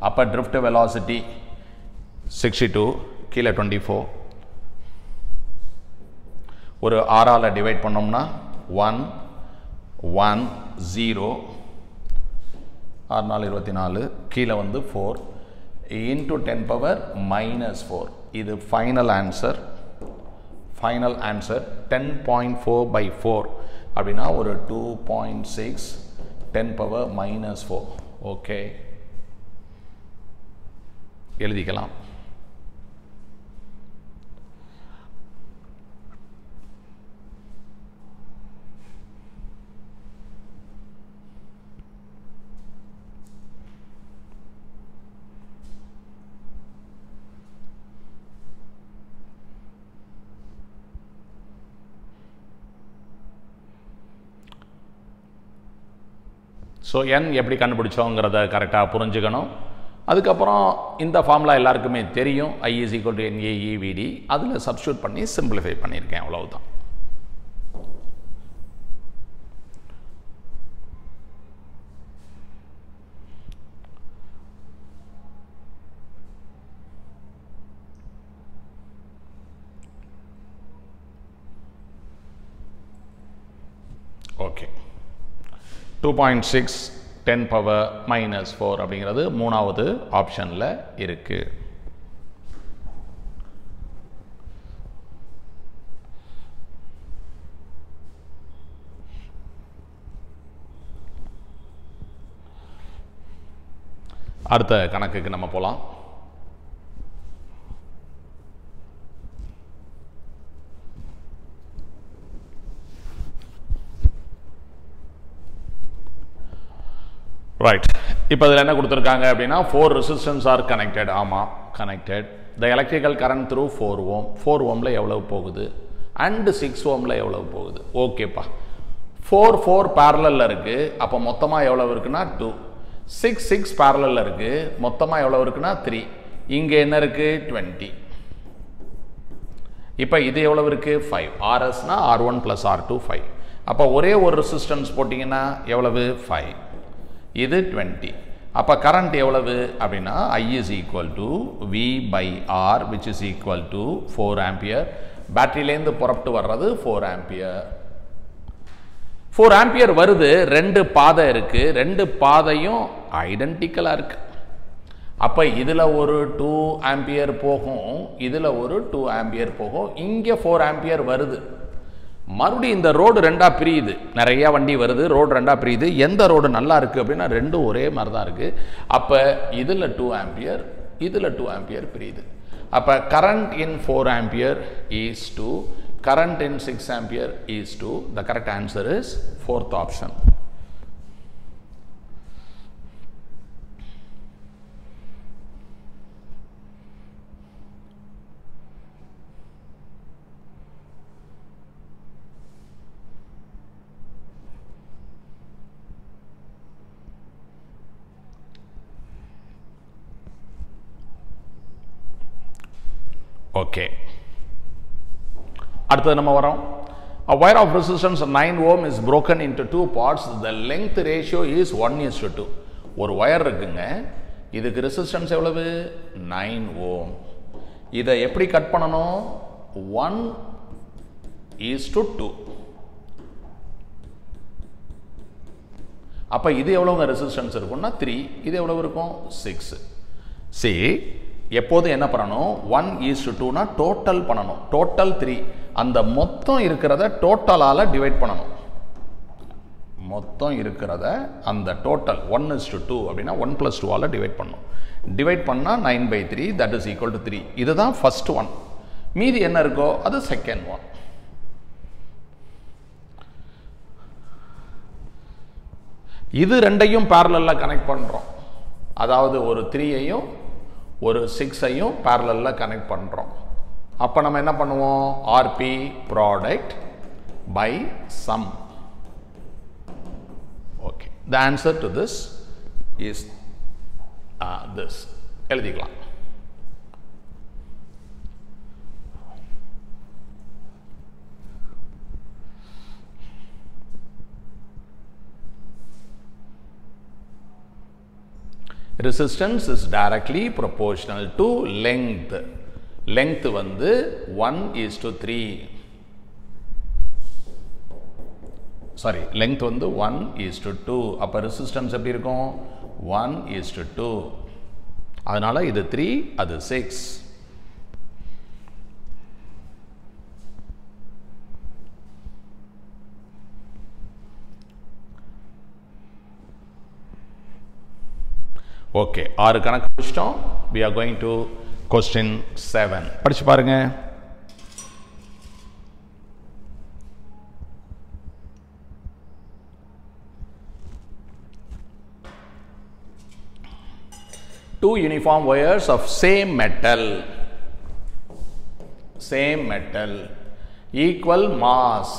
அப்போ ட்ரிஃப்ட் வெலாசிட்டி சிக்ஸ்டி டூ கீழே டுவெண்ட்டி ஃபோர் ஒரு ஆறால் டிவைட் பண்ணோம்னா ஒன் ஒன் ஜீரோ ஆறு நாலு இருபத்தி நாலு கீழே வந்து four into ten power minus four இது final answer final answer ten point four by four அப்படின்னா ஒரு two point six ten power minus four okay எழுதிக்கலாம். ஸோ என் எப்படி கண்டுபிடிச்சோங்கிறத கரெக்டாக புரிஞ்சுக்கணும். அதுக்கப்புறம் இந்த ஃபார்முலா எல்லாருக்குமே தெரியும். I is equal to NAEVD அதில் சப்ஸ்டியூட் பண்ணி சிம்பிளிஃபை பண்ணியிருக்கேன். அவ்வளவுதான் okay two point six ten power minus four அப்படிங்கிறது மூணாவது ஆப்ஷனில் இருக்குது அடுத்த கணக்குக்கு நம்ம போகலாம் ரைட் இப்போ இதில் என்ன கொடுத்துருக்காங்க அப்படின்னா ஃபோர் ரெசிஸ்டன்ஸ் ஆர் கனெக்டட் ஆமாம் connected the electrical current through four ohm four ஓமில் எவ்வளவு போகுது? அண்டு சிக்ஸ் ஓமில் எவ்வளவு போகுது? ஓகேப்பா ஃபோர் ஃபோர் பேரலில் இருக்குது அப்போ மொத்தமாக எவ்வளவு இருக்குன்னா டூ சிக்ஸ் சிக்ஸ் பேரலில் இருக்குது மொத்தமாக எவ்வளவு இருக்குன்னா த்ரீ இங்கே என்ன இருக்குது டுவெண்ட்டி இப்போ இது எவ்வளவு இருக்குது five ஆர்எஸ்னால் R one plus R two five அப்போ ஒரே ஒரு ரெசிஸ்டன்ஸ் போட்டிங்கன்னா எவ்வளவு? ஃபைவ் இது டுவெண்ட்டி அப்போ கரண்ட் எவ்வளவு? அப்படின்னா I is equal to V by R which is equal to four ampere பேட்டரியிலேருந்து புறப்பட்டு வர்றது ஃபோர் ஆம்பியர் ஃபோர் ஆம்பியர் வருது ரெண்டு பாதை இருக்குது ரெண்டு பாதையும் ஐடென்டிக்கலாக இருக்குது அப்போ இதில் ஒரு டூ ஆம்பியர் போகும் இதில் ஒரு டூ ஆம்பியர் போகும். இங்கே ஃபோர் ஆம்பியர் வருது. மறுபடியும் இந்த ரோடு ரெண்டாக பிரியுது. நிறைய வண்டி வருது ரோடு ரெண்டாக பிரியுது. எந்த ரோடு நல்லா இருக்குது அப்படின்னா ரெண்டும் ஒரே மாதிரி தான் இருக்குது அப்போ இதில் டூ ஆம்பியர் இதில் டூ ஆம்பியர் பிரியுது. அப்போ current in four ampere is two current in six ampere is two the correct answer is fourth option okay அடுத்தது நம்ம வரோம். A wire of resistance 9 ohm is broken into two parts. The length ratio is 1 is to 2. ஒரு wire இருக்குங்க. இதுக்கு resistance எவ்வளவு? Nine ஓம் இதை எப்படி cut பண்ணணும்? ஒன் இஸ் டு டூ அப்போ இது எவ்வளோங்க ரெசிஸ்டன்ஸ் இருக்கும்னா த்ரீ இது எவ்வளவு இருக்கும்? சிக்ஸ் சி எப்போதும் என்ன பண்ணணும்? ஒன் ஈஸ் டு டூனா டோட்டல் பண்ணணும். டோட்டல் த்ரீ அந்த மொத்தம் இருக்கிறத டோட்டலால் டிவைட் பண்ணணும். மொத்தம் இருக்கிறத அந்த total one is to two அப்படின்னா ஒன் ப்ளஸ் டூவால் டிவைட் பண்ணணும். டிவைட் பண்ணால் nine by three that is equal to three இதுதான் ஃபஸ்ட் ஒன் மீதி என்ன இருக்கோ அது செகண்ட் ஒன் இது ரெண்டையும் பேரலில் கனெக்ட் பண்ணுறோம் அதாவது ஒரு த்ரீயையும் ஒரு சிக்ஸையும் பேரலில் கனெக்ட் பண்ணுறோம் அப்போ நம்ம என்ன பண்ணுவோம்? R P product by sum okay the answer to this is this எழுதிக்கலாம். Resistance is directly proportional to length length வந்து one is to three sorry length வந்து ஒன் ஈஸ் டு டூ அப்போ ரெசிஸ்டன்ஸ் எப்படி இருக்கும் ஒன் ஈஸ் டு டூ அதனால் இது three அது six okay ஆறு கணக்கு முடிச்சிட்டோம் we are going to question seven படிச்சு பாருங்க two uniform wires of same metal same metal equal mass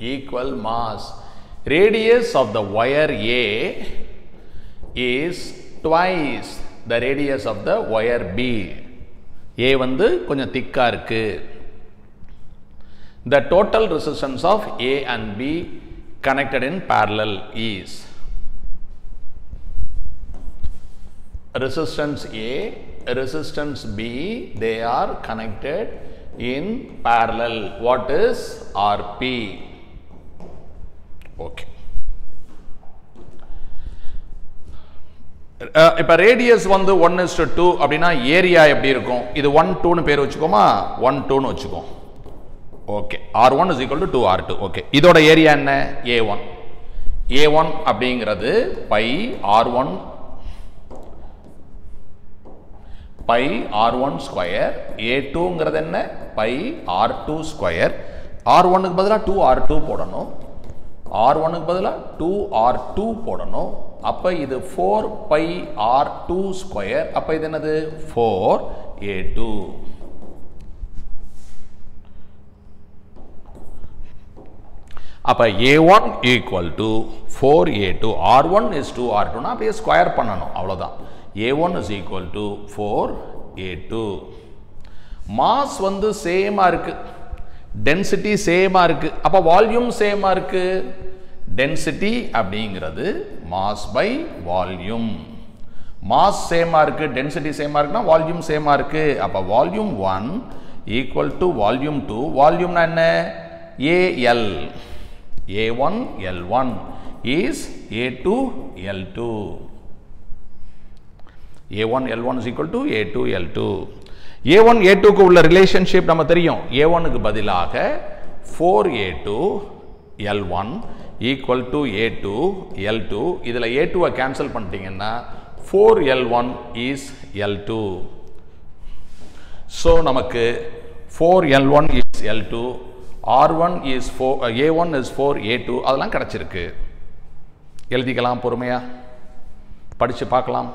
equal mass radius of the wire a is twice the radius of the wire b a வந்து கொஞ்சம் திக்கா இருக்கு the total resistance of a and b connected in parallel is resistance A, resistance B, they are connected in parallel. What is RP? Okay. இப்போ radius வந்து one is two அப்படின்னா area எப்படி இருக்கும்? இது ஒன் டூன்னு பேர் வச்சுக்கோமா? ஒன் டூன்னு வச்சுக்கோ. Okay R one is equal to two R two okay இதோட ஏரியா என்ன? ஏ ஒன் ஏ ஒன் அப்படிங்கிறது pi R one pi R one square A டூங்கிறது என்ன? Pi R two square R ஒன்னுக்கு பதிலாக டூ ஆர் டூ போடணும். R ஒன்னுக்கு பதிலாக two R two போடணும். அப்போ இது four pi R two square அப்போ இது என்னது? ஃபோர் ஏ டூ அப்போ A one equal to four A two R one is two R டூனா அப்படியே ஸ்கொயர் பண்ணணும். அவ்வளோதான் A one is equal to four A two mass வந்து சேமாக இருக்கு. டென்சிட்டி சேமாக இருக்கு. அப்போ வால்யூம் சேமாக இருக்குது டென்சிட்டி அப்படிங்கிறது மாஸ் பை வால்யூம் மாஸ் சேமாக இருக்குது டென்சிட்டி சேமாக இருக்குன்னா வால்யூம் சேமாக இருக்குது அப்போ volume one equal to volume two வால்யூம்னா என்ன? A L A one L one is A two L two A one L ones equal to A two L two A one A டூக்கு உள்ள relationship நம்ம தெரியும். A ஒன்னுக்கு பதிலாக four A two L one equal to A two L two இதில் A டூவை cancel பண்ணிட்டீங்கன்னா four L one is L two so நமக்கு four L one is L two R one is four A one is four A two அதெல்லாம் கிடச்சிருக்கு. எழுதிக்கலாம் பொறுமையாக படித்து பார்க்கலாம்.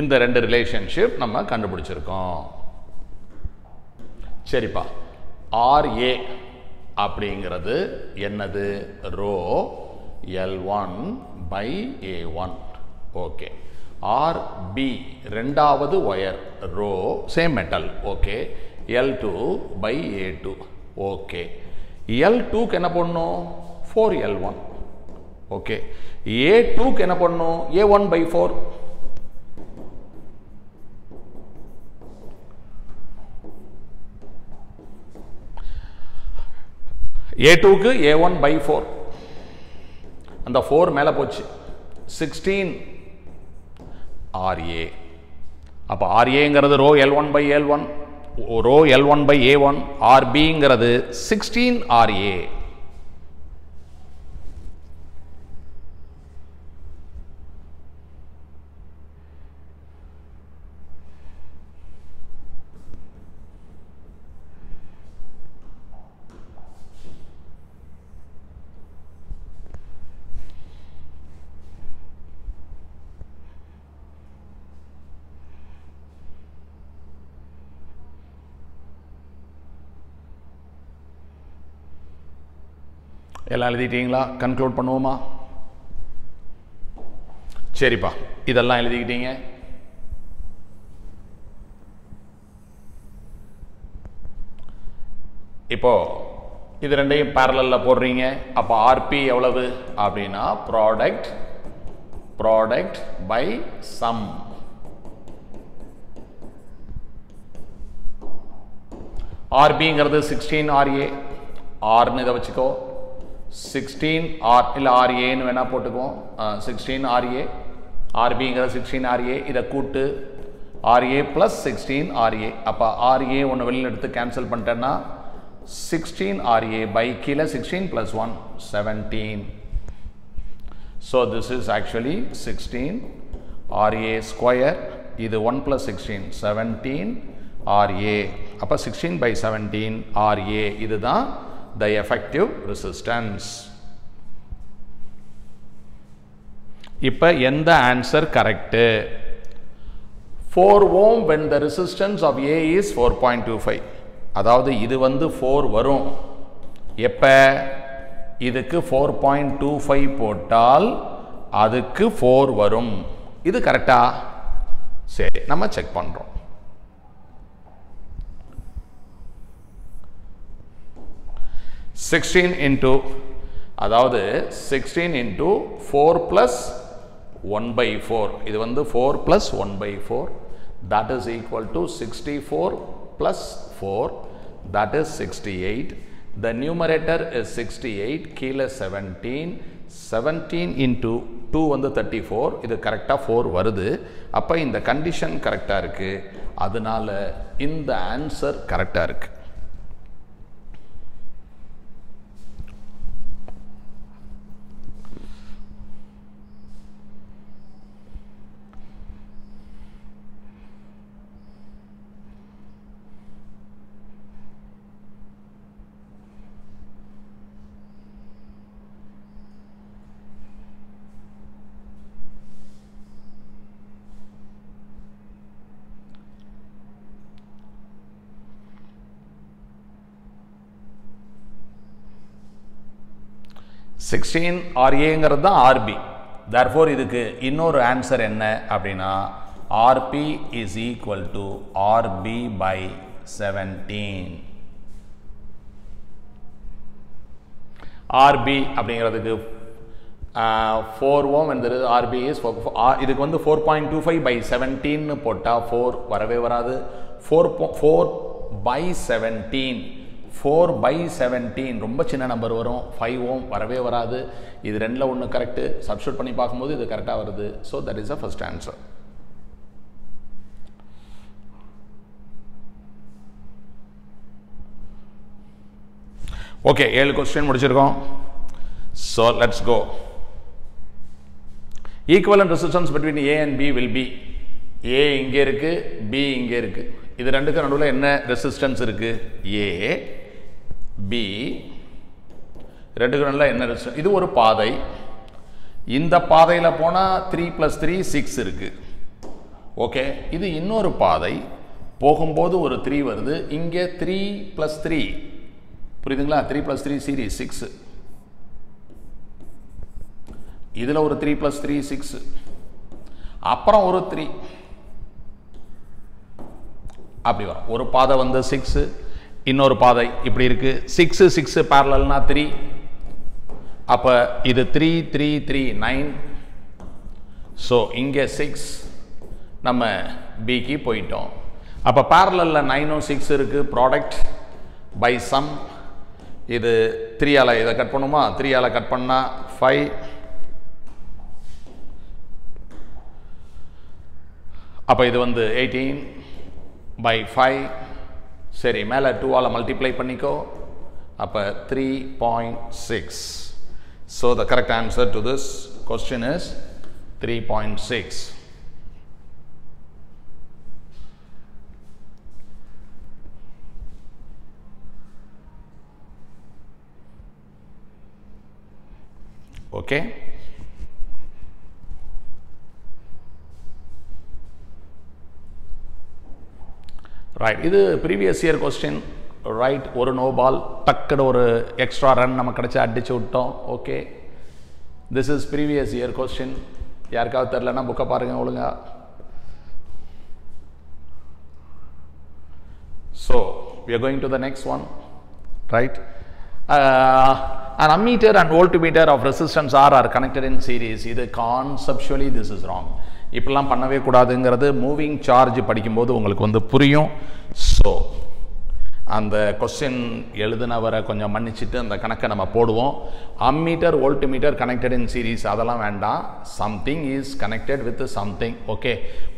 இந்த ரெண்டு ரிலேஷன்ஷிப் நம்ம கண்டுபிடிச்சிருக்கோம். சரிப்பா. ஆர்ஏ அப்படிங்கிறது என்னது? Rho L one by A one okay R B ரெண்டாவது wire rho same metal okay L two by A two okay L டூக்கு என்ன பண்ணும்? Four L one okay A டூக்கு என்ன பண்ணும்? A one by four A டூக்கு A one by four அந்த four மேலே போச்சு. சிக்ஸ்டீன் ஆர்ஏ அப்போ ஆர்ஏங்கிறது rho L one by L one rho L one by A one ஆர்பிங்கிறது sixteen R A எல்லாம் எழுதிட்டீங்களா? Conclude பண்ணுவோமா? சரிப்பா. இதெல்லாம் எழுதிக்கிட்டீங்க. இப்போ இது ரெண்டையும் பேரலில் போடுறீங்க. அப்போ ஆர்பி எவ்வளவு? அப்படின்னா ப்ராடக்ட் ப்ராடக்ட் பை சம் ஆர்பிங்கிறது சிக்ஸ்டீன் ஆர்ஏ ஆர்னு இதை வச்சுக்கோ. சிக்ஸ்டீன் ஆர் இல்லை ஆர்ஏன்னு வேணால் போட்டுக்குவோம். சிக்ஸ்டீன் ஆர்ஏ ஆர்பிங்கிற சிக்ஸ்டீன் ஆர்ஏ இதை கூட்டு R A plus sixteen R A அப்போ ஆர்ஏ ஒன்று வெளியில் எடுத்து கேன்சல் பண்ணிட்டேன்னா சிக்ஸ்டீன் ஆர்ஏ பை கீழே sixteen plus one seventeen so this is actually sixteen R A square இது one plus sixteen seventeen R A அப்போ sixteen by seventeen R A இதுதான் the effective resistance இப்போ எந்த answer correct four ohm when the resistance of A is four point two five அதாவது இது வந்து four வரும். எப்போ? இதுக்கு ஃபோர் பாயிண்ட் டூ ஃபைவ் போட்டால் அதுக்கு ஃபோர் வரும். இது கரெக்டா சரி நம்ம செக் பண்ணுறோம் சிக்ஸ்டீன் இன்ட்டு அதாவது sixteen into four plus one by four இது வந்து four plus one by four that is equal to sixty four plus four that is sixty eight the numerator is sixty eight கீழே seventeen seventeen into two வந்து thirty four இது கரெக்டாக four வருது. அப்போ இந்த condition கரெக்டாக இருக்குது அதனால இந்த ஆன்சர் கரெக்டாக இருக்குது சிக்ஸ்டீன் ஆர்ஏங்கிறது தான் ஆர்பி therefore இதுக்கு இன்னொரு ஆன்சர் என்ன அப்படின்னா R B is equal to R B by seventeen R B அப்படிங்கிறதுக்கு ஃபோர் ஓம் என்பது ஆர்பி இஸ் இதுக்கு வந்து four point two five by செவன்டீன்னு போட்டால் ஃபோர் வரவே வராது. Four four by seventeen four by seventeen ரொம்ப சின்ன நம்பர் வரும். ஃபைவ் ஓம் வரவே வராது. இது ரெண்டில் ஒன்று கரெக்டு சப்ஸ்டியூட் பண்ணி பார்க்கும்போது இது கரெக்டாக வருது. So that is a first answer okay ஏழு கொஸ்டின் முடிச்சிருக்கோம். So let's go equivalent resistance between A and B will be A இங்கே இருக்குது பி இங்கே இருக்குது இது ரெண்டுக்கும் நடுவில் என்ன ரெசிஸ்டன்ஸ் இருக்குது ஏ பி ரெண்டு கிரௌண்டில் என்ன ரெசிஸ்டன்ஸ் இது ஒரு பாதை. இந்த பாதையில் போனால் த்ரீ ப்ளஸ் த்ரீ சிக்ஸ் இருக்குது ஓகே இது இன்னொரு பாதை. போகும்போது ஒரு த்ரீ வருது. இங்கே த்ரீ ப்ளஸ் த்ரீ புரியுதுங்களா? Three plus three series six இதில் ஒரு த்ரீ ப்ளஸ் த்ரீ சிக்ஸ் அப்புறம் ஒரு த்ரீ அப்படி வரும். ஒரு பாதை வந்து சிக்ஸு இன்னொரு பாதை இப்படி இருக்கு. சிக்ஸு சிக்ஸு பேரலல்னா த்ரீ அப்போ இது three three three nine so இங்கே சிக்ஸ் நம்ம பிக்கு போயிட்டோம். அப்போ பேரலில் நைனும் சிக்ஸ் இருக்குது ப்ராடக்ட் பை சம் இது த்ரீயால் இதை கட் பண்ணுமா? த்ரீயால் கட் பண்ணால் ஃபைவ் அப்போ இது வந்து எயிட்டீன் பை ஃபைவ் சரி மேலே டூவால் மல்டிப்ளை பண்ணிக்கோ. அப்போ three point six so the correct answer to this question is three point six okay right இது ப்ரீவியஸ் இயர் கொஸ்டின் ரைட் ஒரு நோ பால் டக்குன்னு ஒரு எக்ஸ்ட்ரா ரன் நம்ம கிடச்சி அடிச்சு விட்டோம் okay this is previous year question யாருக்காவது தெரிலன்னா புக்கை பாருங்கள் ஒழுங்கா so we going to the next one right an ammeter and voltmeter of resistance R R connected in series. இது conceptually திஸ் இஸ் ராங் இப்படிலாம் பண்ணவே கூடாதுங்கிறது மூவிங் சார்ஜ் படிக்கும்போது உங்களுக்கு வந்து புரியும். ஸோ அந்த கொஸ்டின் எழுதினவரை கொஞ்சம் மன்னிச்சுட்டு அந்த கணக்கை நம்ம போடுவோம். Ammeter voltmeter connected in series அதெல்லாம் வேண்டாம். Something is connected with something okay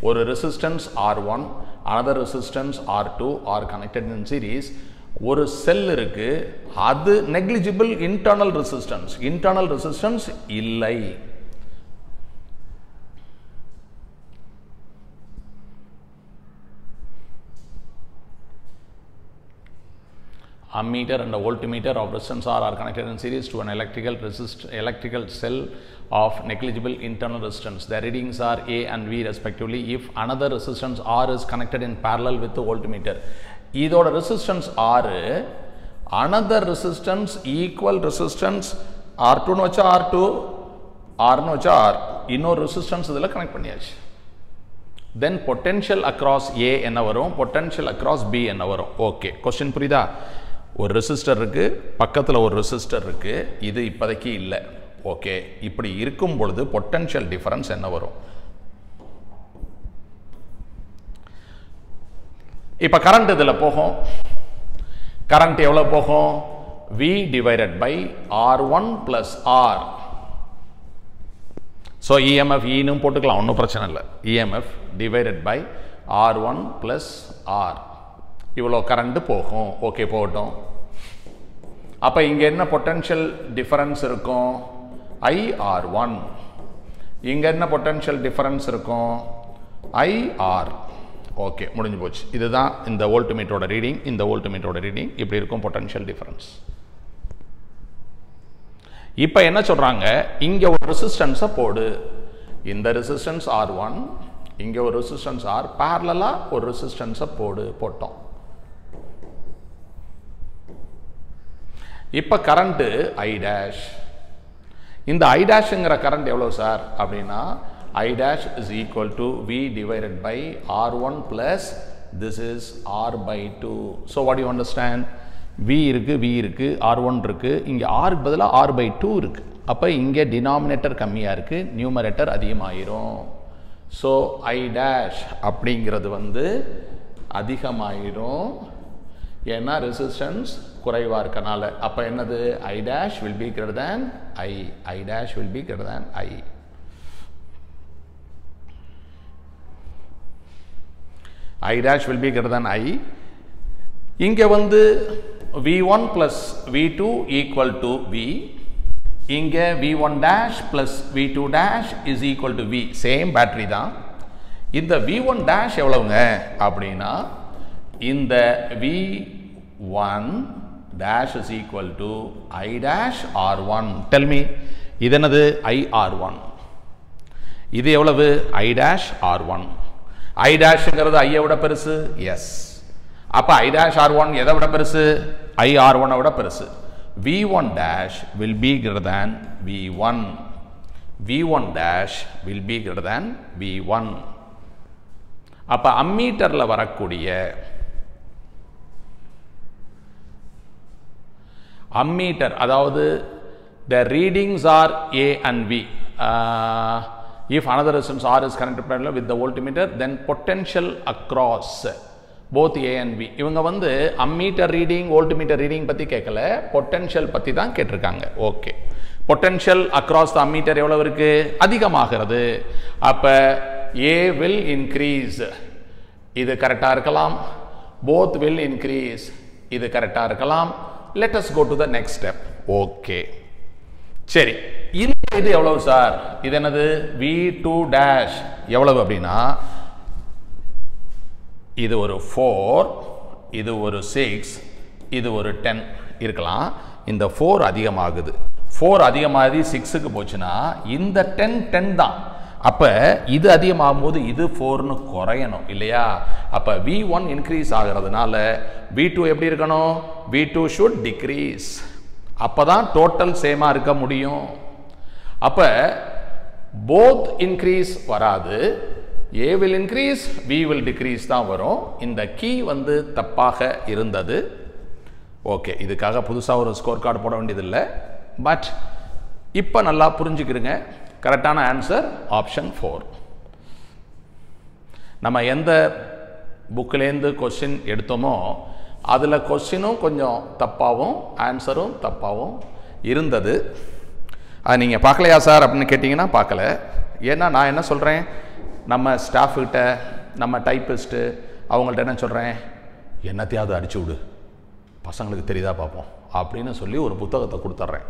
ஒரு resistance R one another resistance R two R connected in series ஒரு செல் இருக்குது அது negligible internal resistance internal resistance இல்லை. ammeter and a voltmeter of resistance R are connected in series to an electrical resist electrical cell of negligible internal resistance. The readings are A and V respectively. If another resistance R is connected in parallel with the voltmeter, இதோட resistance R another resistance equal resistance R2 னு வச்சா R2 R னு வச்சா R இன்னொரு resistance இதில் connect பண்ணியாச்சு தென் potential across ஏ என்ன வரும் பொட்டென்ஷியல் அக்ராஸ் பி என்ன வரும் ஓகே கொஸ்டின் புரியுதா ஒரு ரெசிஸ்டர் இருக்குது பக்கத்தில் ஒரு ரெசிஸ்டர் இருக்குது இது இப்போதைக்கு இல்லை. ஓகே இப்படி இருக்கும் பொழுது பொட்டென்ஷியல் டிஃபரன்ஸ் என்ன வரும்? இப்போ கரண்ட் இதில் போகும். கரண்ட் எவ்வளோ போகும்? V divided by R one R. R so EMF ஈனும் போட்டுக்கலாம் ஒன்றும் பிரச்சனை இல்லை. EMF divided by R one plus R இவ்வளோ கரண்ட்டு போகும். ஓகே போகட்டும். அப்போ இங்கே என்ன பொட்டன்ஷியல் டிஃபரன்ஸ் இருக்கும்? ஐஆர் ஒன் இங்கே என்ன பொட்டன்ஷியல் டிஃபரன்ஸ் இருக்கும்? ஐஆர் ஓகே முடிஞ்சு போச்சு. இதுதான் இந்த வோல்ட்மீட்டரோட ரீடிங் இந்த வோல்ட்மீட்டரோட ரீடிங் இப்படி இருக்கும் பொட்டன்ஷியல் டிஃபரன்ஸ் இப்போ என்ன சொல்கிறாங்க இங்கே ஒரு ரெசிஸ்டன்ஸை போடு. இந்த ரெசிஸ்டன்ஸ் ஆர் ஒன் இங்கே ஒரு ரெசிஸ்டன்ஸ் ஆர் பேரலாக ஒரு ரெசிஸ்டன்ஸை போடு போட்டோம். இப்போ கரண்ட்டு ஐ டேஷ் இந்த ஐ டேஷுங்கிற கரண்ட் எவ்வளோ சார்? அப்படின்னா I dash is equal to V divided by R one plus this is R by two so what you understand V இருக்குது வி இருக்குது ஆர் ஒன் இருக்குது இங்கே ஆருக்கு பதிலாக ஆர் பை டூ இருக்குது அப்போ இங்கே டினாமினேட்டர் கம்மியாக இருக்குது நியூமரேட்டர் அதிகமாயிரும். ஸோ ஐ டேஷ் அப்படிங்கிறது வந்து அதிகமாயிரும். ஏன்னா ரெசிஸ்டன்ஸ் குறைவாக இருக்கனால. அப்போ என்னது? I dash will be greater than I I dash will be greater than I I dash will be greater than I இங்கே வந்து V one plus V two equal to V இங்கே V one dash plus V two dash is equal to V same battery தான். இந்த we one dash எவ்வளவுங்க? அப்படின்னா இந்த V one dash is equal to I dash R one me, இது என்னது I R one இது எவ்வளவு? I dash R one I டேஷ்ங்கிறது விட பெருசு? எஸ் அப்போ ஐ டேஷ் ஆர் ஒன் எதை விட பெருசு? I R1 விட பெருசு. V one dash will be than than V one V one dash will be greater than V one அப்போ அம்மீட்டரில் வரக்கூடிய அம்மீட்டர் அதாவது the readings are A and V if another resistance R is connected parallel with the voltmeter then potential across both A and இவங்க வந்து ammeter reading voltmeter reading பற்றி கேட்கல potential பற்றி தான் கேட்டிருக்காங்க. Okay potential across the ammeter எவ்வளவு இருக்கு? அதிகமாகிறது. அப்போ ஏ வில் இன்க்ரீஸ் இது கரெக்டாக இருக்கலாம். போத் வில் இன்க்ரீஸ் இது கரெக்டாக இருக்கலாம். Let us go to the next step okay சரி. இந்த இது எவ்வளவு சார்? இது என்னது? வி டூ டேஷ் எவ்வளவு அப்படின்னா இது ஒரு ஃபோர் இது ஒரு சிக்ஸ் இது ஒரு டென் இருக்கலாம். இந்த ஃபோர் அதிகமாகுது. ஃபோர் அதிகமாகி சிக்ஸுக்கு போச்சுன்னா இந்த டென் டென் தான். அப்போ இது அதிகமாகும் போது இது ஃபோர்னு குறையணும் இல்லையா? அப்போ வி ஒன் இன்க்ரீஸ் ஆகிறதுனால வி டூ எப்படி இருக்கணும்? வி டூ ஷுட் டிக்ரீஸ் அப்போ தான் டோட்டல் சேமாக இருக்க முடியும். அப்போ போத் இன்க்ரீஸ் வராது. A will increase V will decrease தான் வரும். இந்த கீ வந்து தப்பாக இருந்தது. ஓகே இதுக்காக புதுசாக ஒரு ஸ்கோர் கார்டு போட வேண்டியதில்லை. பட் இப்போ நல்லா புரிஞ்சுக்கிறேங்க கரெக்டான ஆன்சர் ஆப்ஷன் ஃபோர் நம்ம எந்த புக்கிலேருந்து கொஸ்டின் எடுத்தோமோ அதில் கொஸ்டினும் கொஞ்சம் தப்பாகவும் ஆன்சரும் தப்பாகவும் இருந்தது. அது நீங்கள் பார்க்கலையா சார் அப்படின்னு கேட்டிங்கன்னா பார்க்கல. ஏன்னா நான் என்ன சொல்கிறேன் நம்ம ஸ்டாஃப்கிட்ட நம்ம டைப்பிஸ்ட்டு அவங்கள்ட்ட என்ன சொல்கிறேன் என்னத்தையாவது அடிச்சு விடு. பசங்களுக்கு தெரியுதா பார்ப்போம். அப்படின்னு சொல்லி ஒரு புத்தகத்தை கொடுத்துட்றேன்.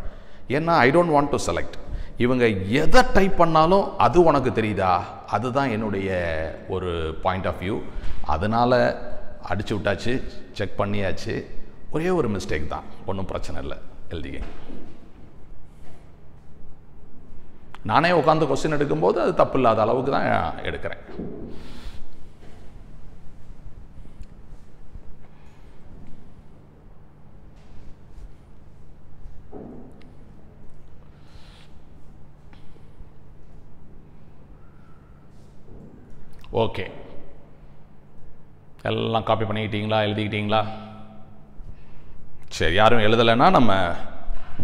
ஏன்னா I don't want to select இவங்க எதை டைப் பண்ணாலும் அது உனக்கு தெரியுதா? அதுதான் என்னுடைய ஒரு பாயிண்ட் ஆஃப் வியூ அதனால் அடிச்சு விட்டாச்சு செக் பண்ணியாச்சு. ஒரே ஒரு மிஸ்டேக் தான். ஒன்றும் பிரச்சனை இல்லை. எழுதிங்க நானே உட்காந்து கொஸ்டின் எடுக்கும்போது அது தப்பு இல்லாத அளவுக்கு தான் எடுக்கிறேன். ஓகே. எல்லாம் காப்பி பண்ணிக்கிட்டீங்களா? எழுதிக்கிட்டீங்களா? சரி யாரும் எழுதலைன்னா நம்ம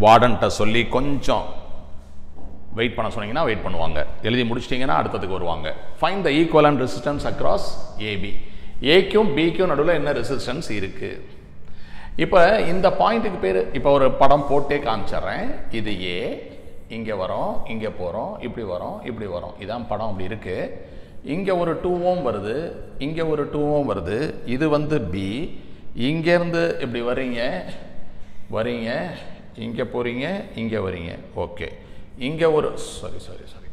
வார்டன்கிட்ட சொல்லி கொஞ்சம் வெயிட் பண்ண சொன்னீங்கன்னா வெயிட் பண்ணுவாங்க. எழுதி முடிச்சிட்டிங்கன்னா அடுத்ததுக்கு வருவாங்க. Fine the equivalent resistance across A B ஏக்கும் பிக்கும் நடுவில் என்ன ரெசிஸ்டன்ஸ் இருக்குது இப்போ இந்த பாயிண்ட்டுக்கு பேர் இப்போ ஒரு படம் போட்டே காமிச்சிட்றேன். இது ஏ இங்கே வரோம் இங்கே போகிறோம் இப்படி வரோம் இப்படி வரோம். இதான் படம் அப்படி இருக்குது இங்கே ஒரு டூ ஓம் வருது இங்கே ஒரு டூ ஓம் வருது. இது வந்து பி இங்கேருந்து இப்படி வரீங்க வரீங்க இங்கே போகிறீங்க இங்கே வரீங்க. ஓகே இங்கே ஒரு சாரி சாரி சாரி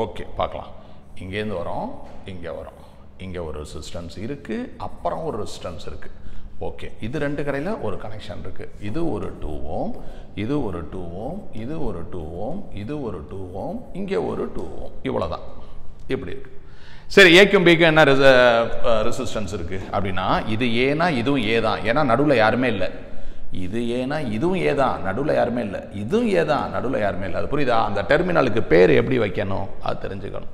ஓகே பார்க்கலாம். இங்கேருந்து வரோம் இங்கே வரோம். இங்கே ஒரு ரெசிஸ்டன்ஸ் இருக்குது அப்புறம் ஒரு ரெசிஸ்டன்ஸ் இருக்குது ஓகே இது ரெண்டு கடையில் ஒரு கனெக்ஷன் இருக்குது இது ஒரு டூ ஓம் இது ஒரு டூ ஓம் இது ஒரு டூ ஓம் இது ஒரு டூ ஓம் இங்கே ஒரு டூ ஓம். இவ்வளோ தான் இப்படி இருக்குது சரி ஏக்கும் பிக்கும் என்ன ரெசிஸ்டன்ஸ் இருக்குது அப்படின்னா இது ஏனா இதுவும் ஏ தான். ஏன்னா நடுவில் யாருமே இல்லை. இது ஏன்னா இதுவும் ஏ தான். நடுவில் யாருமே இல்லை. இதுவும் ஏ தான். நடுவில் யாருமே இல்லை. அது புரியுதா? அந்த டெர்மினலுக்கு பேர் எப்படி வைக்கணும்? அது தெரிஞ்சுக்கணும்.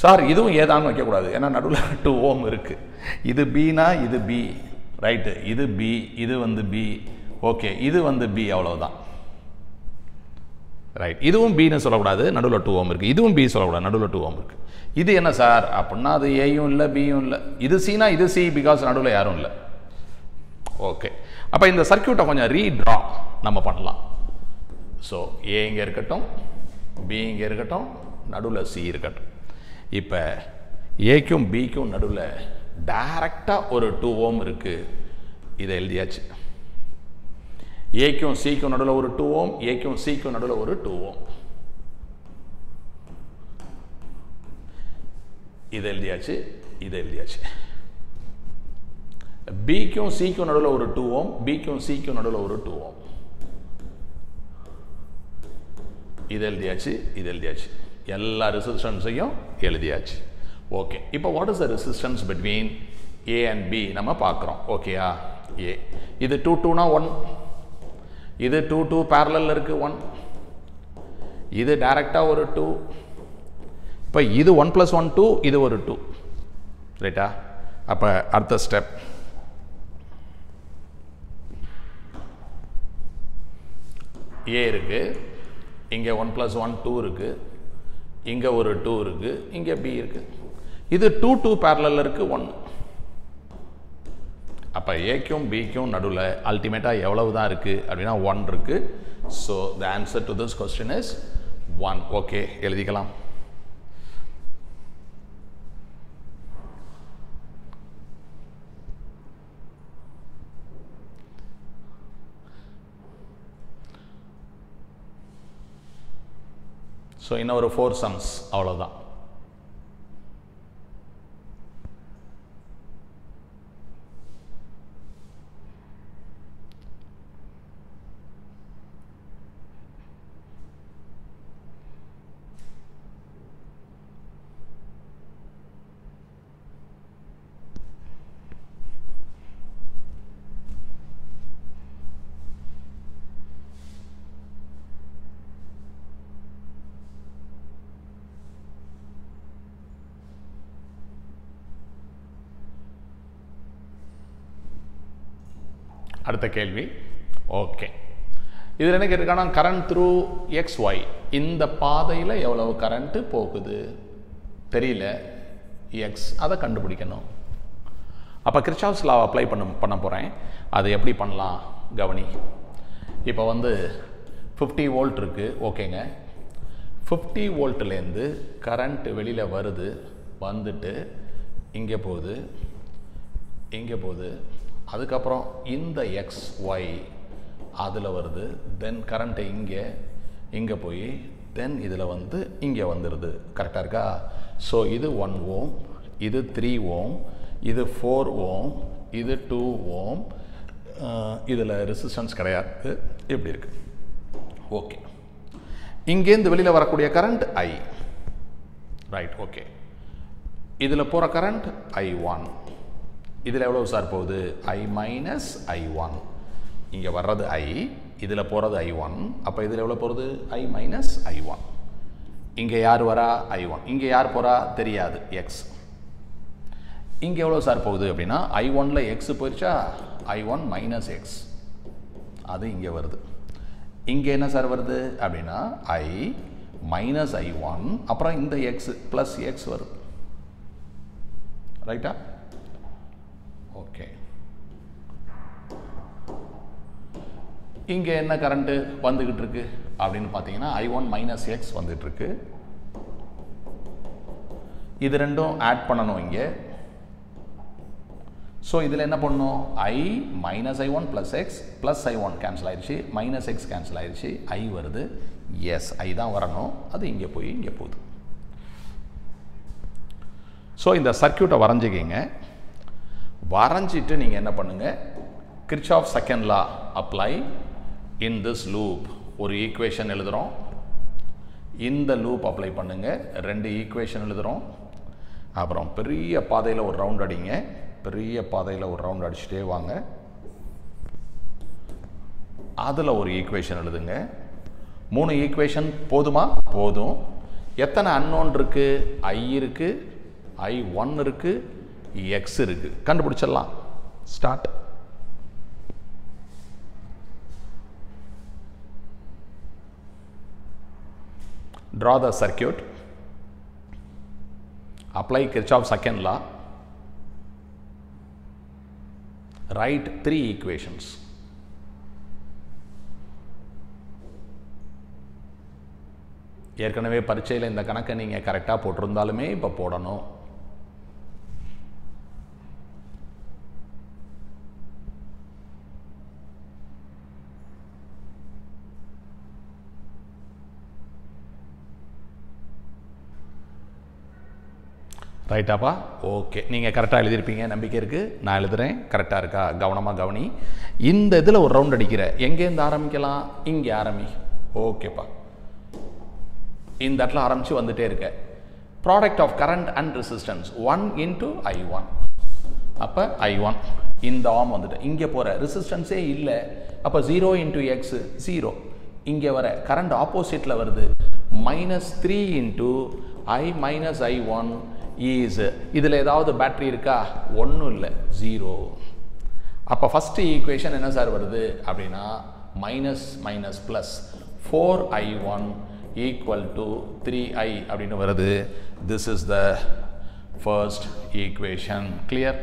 சார் இதுவும் ஏதான்னு வைக்கக்கூடாது. ஏன்னா நடுவில் டூ ஓம் இருக்குது இது பினா இது பி. ரைட்டு. இது பி இது வந்து பி. ஓகே. இது வந்து பி அவ்வளவுதான். ரைட். இதுவும் பின்னு சொல்லக்கூடாது. நடுவில் டூ ஓம் இருக்குது இதுவும் பி சொல்லக்கூடாது. நடுவில் டூ ஓம் இருக்குது இது என்ன சார்? அப்படின்னா அது ஏயும் இல்லை பியும் இல்லை. இது சினா இது சி பிகாஸ் நடுவில் யாரும் இல்லை. ஓகே. அப்போ இந்த சர்க்கியூட்டை கொஞ்சம் ரீட்ரா நம்ம பண்ணலாம். ஸோ ஏ இங்கே இருக்கட்டும் பி இங்கே இருக்கட்டும் நடுவில் சி இருக்கட்டும். இப்போ ஏக்கும் பிக்கும் நடுவில் டைரக்டாக ஒரு டூ ஓம் இருக்குது இதை எழுதியாச்சு. ஏக்கும் சிக்கும் நடுவில் ஒரு டூ ஓம் ஏக்கும் சிக்கும் நடுவில் ஒரு டூ ஓம். இதை எழுதியாச்சு இதை எழுதியாச்சு. பிக்கும் சிக்கும் நடுவில் ஒரு டூ ஓம் பிக்கும் சிக்கும் நடுவில் ஒரு டூ ஓம். இது எழுதியாச்சு இது எழுதியாச்சு. எல்லா ரெசிஸ்டன்ஸையும் எழுதியாச்சு. ஓகே இப்போ what is the resistance between A and B நம்ம பார்க்குறோம். ஓகேயா ஏ இது டூ டூனா ஒன் இது டூ டூ பேரலில் இருக்குது ஒன் இது டைரெக்டாக ஒரு டூ இப்போ இது ஒன் ப்ளஸ் ஒன் டூ இது ஒரு டூ ரைட்டா அப்போ அடுத்த ஸ்டெப் ஏ இருக்குது இங்கே ஒன் ப்ளஸ் ஒன் டூ இருக்குது இங்கே ஒரு டூ இருக்குது இங்கே பி இருக்குது இது டூ டூ பேரலில் இருக்குது ஒன் அப்போ ஏக்கும் பிக்கும் நடுவில் அல்டிமேட்டாக எவ்வளவு தான் இருக்குது அப்படின்னா ஒன் இருக்குது so the answer to this question is one okay எழுதிக்கலாம். ஸோ இன்னும் ஒரு ஃபோர் சம்ஸ் அவ்வளோதான் அடுத்த கேள்வி. ஓகே இதில் என்ன கேட்டிருக்கானா கரண்ட் த்ரூ எக்ஸ் ஒய் இந்த பாதையில் எவ்வளவு கரண்ட்டு போகுது? தெரியல. எக்ஸ் அதை கண்டுபிடிக்கணும். அப்போ கிறிஸ்டாப்ஸ் லா அப்ளை பண்ண பண்ண போகிறேன் அது எப்படி பண்ணலாம் கவனி? இப்போ வந்து ஃபிஃப்டி வோல்ட் இருக்குது ஓகேங்க. ஃபிஃப்டி வோல்ட்லேருந்து கரண்ட் வெளியில் வருது வந்துட்டு இங்கே போகுது இங்கே போகுது. அதுக்கப்புறம் இந்த எக்ஸ் ஒய் அதில் வருது தென் கரண்ட்டு இங்கே இங்கே போய் தென் இதில் வந்து இங்கே வந்துடுது கரெக்டாக இருக்கா? ஸோ இது ஒன் ஓம் இது த்ரீ ஓம் இது ஃபோர் ஓம் இது டூ ஓம் இதில் ரெசிஸ்டன்ஸ் கிடையாது. இப்படி இருக்குது ஓகே இங்கேருந்து வெளியில் வரக்கூடிய கரண்ட் ஐ ரைட் ஓகே இதில் போகிற கரண்ட் ஐ ஒன் இதில் எவ்வளோ சார் போகுது? ஐ மைனஸ் ஐ ஒன் இங்கே வர்றது ஐ இதில் போகிறது ஐ ஒன் அப்போ இதில் எவ்வளோ போகிறது ஐ மைனஸ் ஐ ஒன் இங்கே யார் வரா? ஐ ஒன் இங்கே யார் போகிறா தெரியாது. எக்ஸ் இங்கே எவ்வளோ சார் போகுது அப்படின்னா ஐ ஒனில் எக்ஸ் போயிடுச்சா ஐ ஒன் மைனஸ் எக்ஸ் அது இங்கே வருது. இங்கே என்ன சார் வருது? அப்படின்னா ஐ மைனஸ் ஐ ஒன் அப்புறம் இந்த எக்ஸ் ப்ளஸ் எக்ஸ் வரும் ரைட்டா ஓகே இங்கே என்ன கரண்ட்டு வந்துக்கிட்டு இருக்கு அப்படின்னு பார்த்தீங்கன்னா ஐ ஒன் மைனஸ் எக்ஸ் வந்துட்டு இருக்கு இது ரெண்டும் ஆட் பண்ணணும் இங்கே. ஸோ இதில் என்ன பண்ணணும்? I minus I one plus X plus I one cancel ஆயிடுச்சு மைனஸ் எக்ஸ் கேன்சல் ஆயிடுச்சு ஐ வருது. எஸ் ஐ தான் வரணும். அது இங்கே போய் இங்கே போகுது. ஸோ இந்த சர்க்கியூட்டை வரைஞ்சிக்கிங்க. வரைஞ்சிட்டு நீங்கள் என்ன பண்ணுங்கள் Kirchhoff second law apply in this loop ஒரு ஈக்குவேஷன் எழுதுகிறோம் இந்த லூப் அப்ளை பண்ணுங்கள் ரெண்டு ஈக்குவேஷன் எழுதுகிறோம் அப்புறம் பெரிய பாதையில் ஒரு ரவுண்ட் அடிங்க. பெரிய பாதையில் ஒரு ரவுண்ட் அடிச்சுட்டே வாங்க. அதில் ஒரு ஈக்குவேஷன் எழுதுங்க. மூணு ஈக்குவேஷன் போதுமா? போதும். எத்தனை அன்னோன் இருக்குது ஐ இருக்குது ஐ ஒன் இருக்குது எக்ஸ் இருக்குது கண்டுபிடிச்சிடலாம். Start draw the circuit apply kirchhoff's second law write three equations ஏற்கனவே பரீட்சையில் இந்த கணக்கை நீங்கள் கரெக்டாக போட்டிருந்தாலுமே இப்போ போடணும் ரைட்டாப்பா ஓகே நீங்கள் கரெக்டாக எழுதியிருப்பீங்க. நம்பிக்கை இருக்குது நான் எழுதுகிறேன் கரெக்டாக இருக்கா? கவனமாக கவனி. இந்த இதில் ஒரு ரவுண்ட் அடிக்கிற. எங்கேருந்து ஆரம்பிக்கலாம்? இங்கே ஆரம்பி. ஓகேப்பா இந்த இடத்துல ஆரம்பித்து வந்துட்டே இருக்க. Product of current and resistance one into I one அப்போ ஐ ஒன் இந்த ஆம் வந்துட்டு. இங்கே போகிற ரெசிஸ்டன்ஸே இல்லை. அப்போ ஜீரோ இன்ட்டு எக்ஸு ஜீரோ இங்கே வர. கரண்ட் ஆப்போசிட்டில் வருது. Minus three into I minus I one is இதில் ஏதாவது பேட்ரி இருக்கா? ஒன்றும் இல்லை. ஜீரோ அப்போ ஃபஸ்ட்டு ஈக்குவேஷன் என்ன சார் வருது? அப்படின்னா minus minus plus four I one equal to three I அப்படின்னு வருது. This is the first equation clear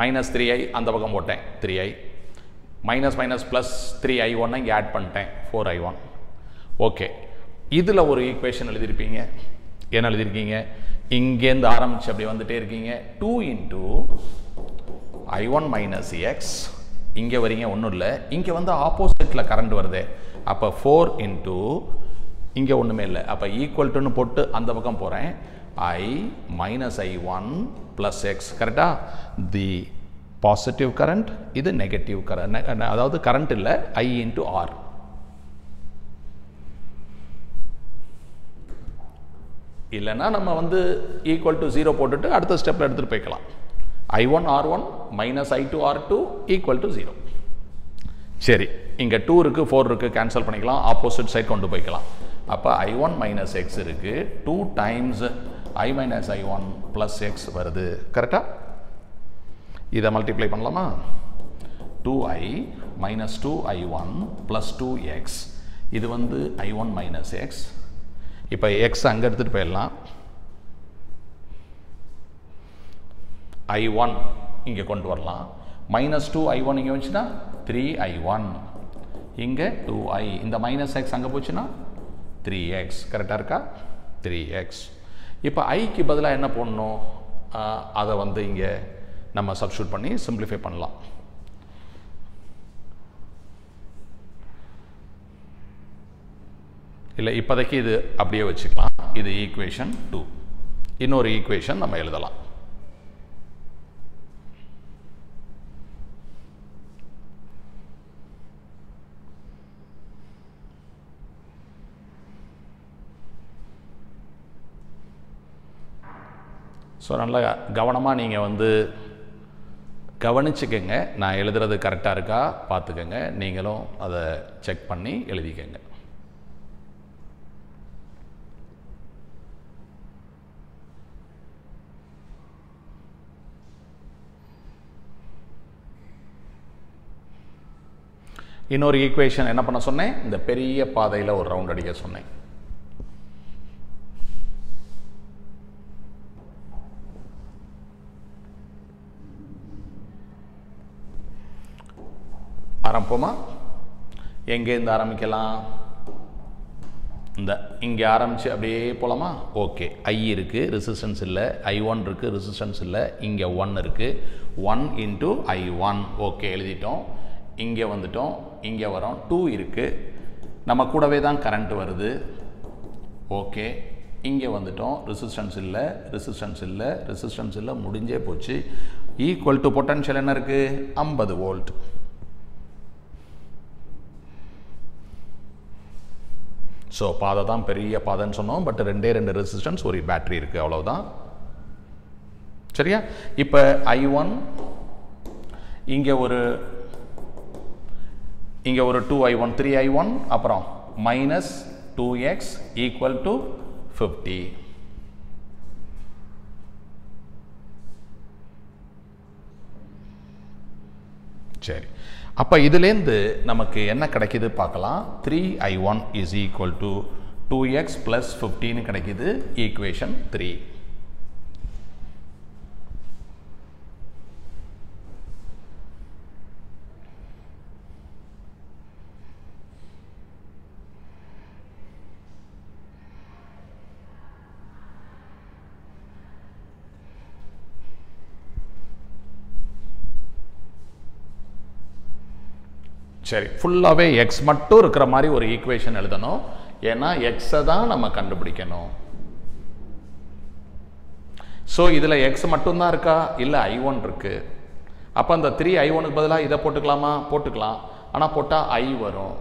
minus three I அந்த பக்கம் போட்டேன். Three I minus minus plus three I ஒன்னை இங்கே ஆட் பண்ணிட்டேன். ஃபோர் ஐ ஒன் ஓகே இதில் ஒரு ஈக்குவேஷன் எழுதியிருப்பீங்க. என்ன எழுதியிருக்கீங்க? இங்கேருந்து ஆரம்பிச்சு அப்படி வந்துட்டே இருக்கீங்க. Two into I one minus X இங்கே வரீங்க ஒன்றும் இல்லை. இங்கே வந்து ஆப்போசிட்டில் கரண்ட் வருது. அப்போ ஃபோர் இன்டூ இங்கே ஒன்றுமே இல்லை. அப்போ ஈக்குவல் டுன்னு போட்டு அந்த பக்கம் போகிறேன் I minus I one plus X கரெக்டாக தி பாசிட்டிவ் கரண்ட் இது நெகட்டிவ் கரண்ட் அதாவது கரண்ட் இல்லை ஐ இன்ட்டு ஆர் இல்லைன்னா நம்ம வந்து ஈக்குவல் டு ஜீரோ போட்டுட்டு அடுத்த ஸ்டெப்பில் எடுத்துகிட்டு போய்க்கலாம். I one R one minus I two R two equal to zero சரி இங்கே டூ இருக்குது ஃபோர் இருக்குது கேன்சல் பண்ணிக்கலாம். ஆப்போசிட் சைட் கொண்டு போய்க்கலாம். அப்போ ஐ ஒன் மைனஸ் எக்ஸ் இருக்குது two times I minus I one plus X வருது. கரெக்டாக இதை மல்டிப்ளை பண்ணலாமா? Two I minus two I one plus two X இது வந்து ஐ ஒன் மைனஸ் எக்ஸ் இப்போ எக்ஸ் அங்கே எடுத்துகிட்டு போயிடலாம். ஐ ஒன் இங்கே கொண்டு வரலாம். மைனஸ் டூ ஐ ஒன் இங்கே வந்துச்சுன்னா த்ரீ ஐ ஒன் இங்கே டூ ஐ இந்த மைனஸ் எக்ஸ் அங்கே போச்சுன்னா த்ரீ எக்ஸ் கரெக்டாக இருக்கா? த்ரீ எக்ஸ் இப்போ ஐக்கு பதிலாக என்ன போடணும்? அதை வந்து இங்கே நம்ம சப்ஸ்டியூட் பண்ணி சிம்பிளிஃபை பண்ணலாம். இல்லை இப்போதைக்கு இது அப்படியே வச்சுக்கலாம். இது ஈக்குவேஷன் டூ இன்னொரு ஈக்குவேஷன் நம்ம எழுதலாம். ஸோ நல்லா கவனமாக நீங்கள் வந்து கவனிச்சுக்கோங்க. நான் எழுதுறது கரெக்டாக இருக்கா? பார்த்துக்கோங்க. நீங்களும் அதை செக் பண்ணி எழுதிக்கோங்க. இன்னொரு ஈக்குவேஷன் என்ன பண்ண சொன்னேன்? இந்த பெரிய பாதையில் ஒரு ரவுண்ட் அடிக்க சொன்னேன். ஆரம்பிப்போமா? எங்கேருந்து ஆரம்பிக்கலாம்? இந்த இங்கே ஆரம்பித்து அப்படியே போகலாமா ஓகே. ஐ இருக்குது ரெசிஸ்டன்ஸ் இல்லை. ஐ ஒன் இருக்குது ரெசிஸ்டன்ஸ் இல்லை. இங்கே ஒன் இருக்குது one into I one okay எழுதிட்டோம். இங்கே வந்துட்டோம் இங்கே வரோம். டூ இருக்குது நம்ம கூடவே தான் கரண்ட் வருது. ஓகே இங்கே வந்துட்டோம். ரெசிஸ்டன்ஸ் இல்லை ரெசிஸ்டன்ஸ் இல்லை ரெசிஸ்டன்ஸ் இல்லை. முடிஞ்சே போச்சு. ஈக்குவல் டு பொட்டன்ஷியல் என்ன இருக்குது ஐம்பது வோல்ட் ஸோ பாதை தான் பெரிய பாதைன்னு சொன்னோம். பட் ரெண்டே ரெண்டு ரெசிஸ்டன்ஸ் ஒரு பேட்டரி இருக்குது அவ்வளோதான் சரியா? இப்போ ஐ ஒன் இங்கே ஒரு இங்கே ஒரு two I one three I one அப்புறம் minus two X equal to fifty சரி. அப்போ இதுலேருந்து நமக்கு என்ன கிடைக்கிது பார்க்கலாம். Three I one is equal to two X plus ஃபிஃப்டின்னு கிடைக்கிது. ஈக்குவேஷன் த்ரீ சரி ஃபுல்லாகவே எக்ஸ் மட்டும் இருக்கிற மாதிரி ஒரு ஈக்குவேஷன் எழுதணும். ஏன்னா எக்ஸை தான் நம்ம கண்டுபிடிக்கணும். ஸோ இதில் எக்ஸ் மட்டும்தான் இருக்கா? இல்லை ஐ ஒன் இருக்குது அப்போ அந்த த்ரீ ஐ ஒனுக்கு பதிலாக இதை போட்டுக்கலாமா? போட்டுக்கலாம். ஆனால் போட்டால் ஐ வரும்.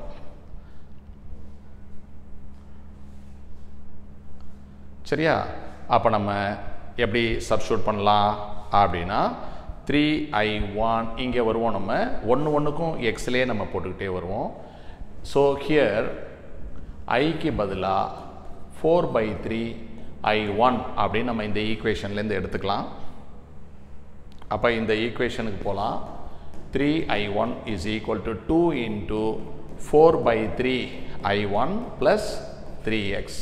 சரியா? அப்போ நம்ம எப்படி சப்ஸ்டியூட் பண்ணலாம்? அப்படின்னா த்ரீ ஐ ஒன் இங்கே வருவோம் நம்ம. ஒன்று ஒன்றுக்கும் எக்ஸ்லேயே நம்ம போட்டுக்கிட்டே வருவோம். ஸோ ஹியர் ஐக்கு பதிலாக four by three I one அப்படின்னு நம்ம இந்த ஈக்குவேஷன்லேருந்து எடுத்துக்கலாம். அப்போ இந்த ஈக்குவேஷனுக்கு போகலாம் three I one is equal to two into four by three I one plus three X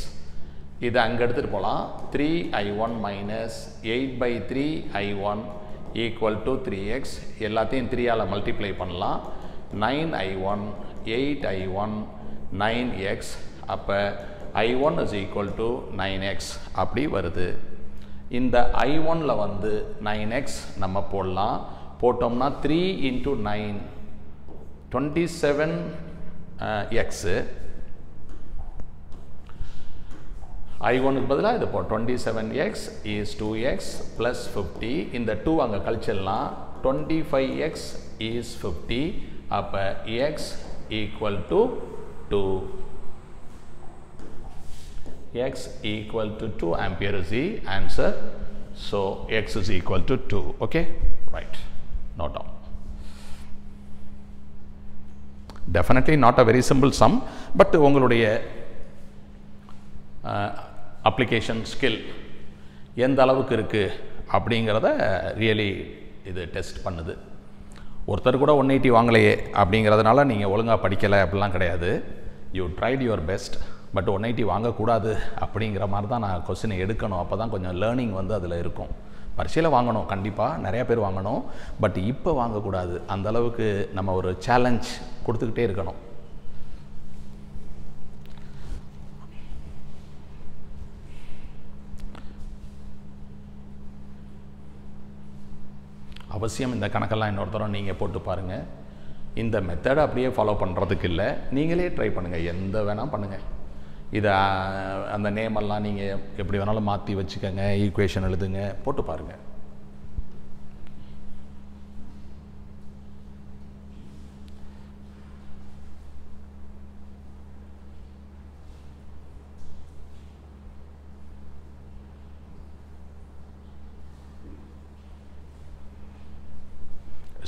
இதை அங்கே எடுத்துகிட்டு போகலாம் three I one minus eight by three I one equal to three X எல்லாத்தையும் த்ரீயால் மல்டிப்ளை பண்ணலாம். Nine I one eight I one nine X அப்போ I one is equal to nine x அப்படி வருது. இந்த ஐ ஒனில் வந்து நைன் எக்ஸ் நம்ம போடலாம். போட்டோம்னா three into nine twenty seven x I ஒனுக்கு பதிலாக இது போ twenty seven x is two x plus fifty இந்த டூ அங்கே கழிச்சிடலாம். Twenty five x is fifty அப்போ x equal to two x equal to two ampere is the answer so x is equal to two okay right note down definitely not a very simple sum but உங்களுடைய application skill எந்த அளவுக்கு இருக்குது அப்படிங்கிறத really இது test பண்ணுது. ஒருத்தர் கூட one eighty வாங்கலையே அப்படிங்கிறதுனால நீங்கள் ஒழுங்காக படிக்கலை அப்படிலாம் கிடையாது. You tried your best but one eighty வாங்கக்கூடாது அப்படிங்கிற மாதிரி தான் நான் கொஸ்டினை எடுக்கணும். அப்போ தான் கொஞ்சம் லேர்னிங் வந்து அதில் இருக்கும். பரிசையில் வாங்கணும் கண்டிப்பாக நிறையா பேர் வாங்கணும். பட் இப்போ வாங்கக்கூடாது. அந்த அளவுக்கு நம்ம ஒரு சேலஞ்ச் கொடுத்துக்கிட்டே இருக்கணும். அவசியம் இந்த கணக்கெல்லாம் இன்னொரு தரம் நீங்கள் போட்டு பாருங்கள் இந்த மெத்தடை அப்படியே ஃபாலோ பண்ணுறதுக்கு இல்லை. நீங்களே ட்ரை பண்ணுங்கள் எந்த வேணால் பண்ணுங்கள் இதை அந்த நேமெல்லாம் நீங்கள் எப்படி வேணாலும் மாற்றி வச்சுக்கோங்க. ஈக்குவேஷன் எழுதுங்க. போட்டு பாருங்கள்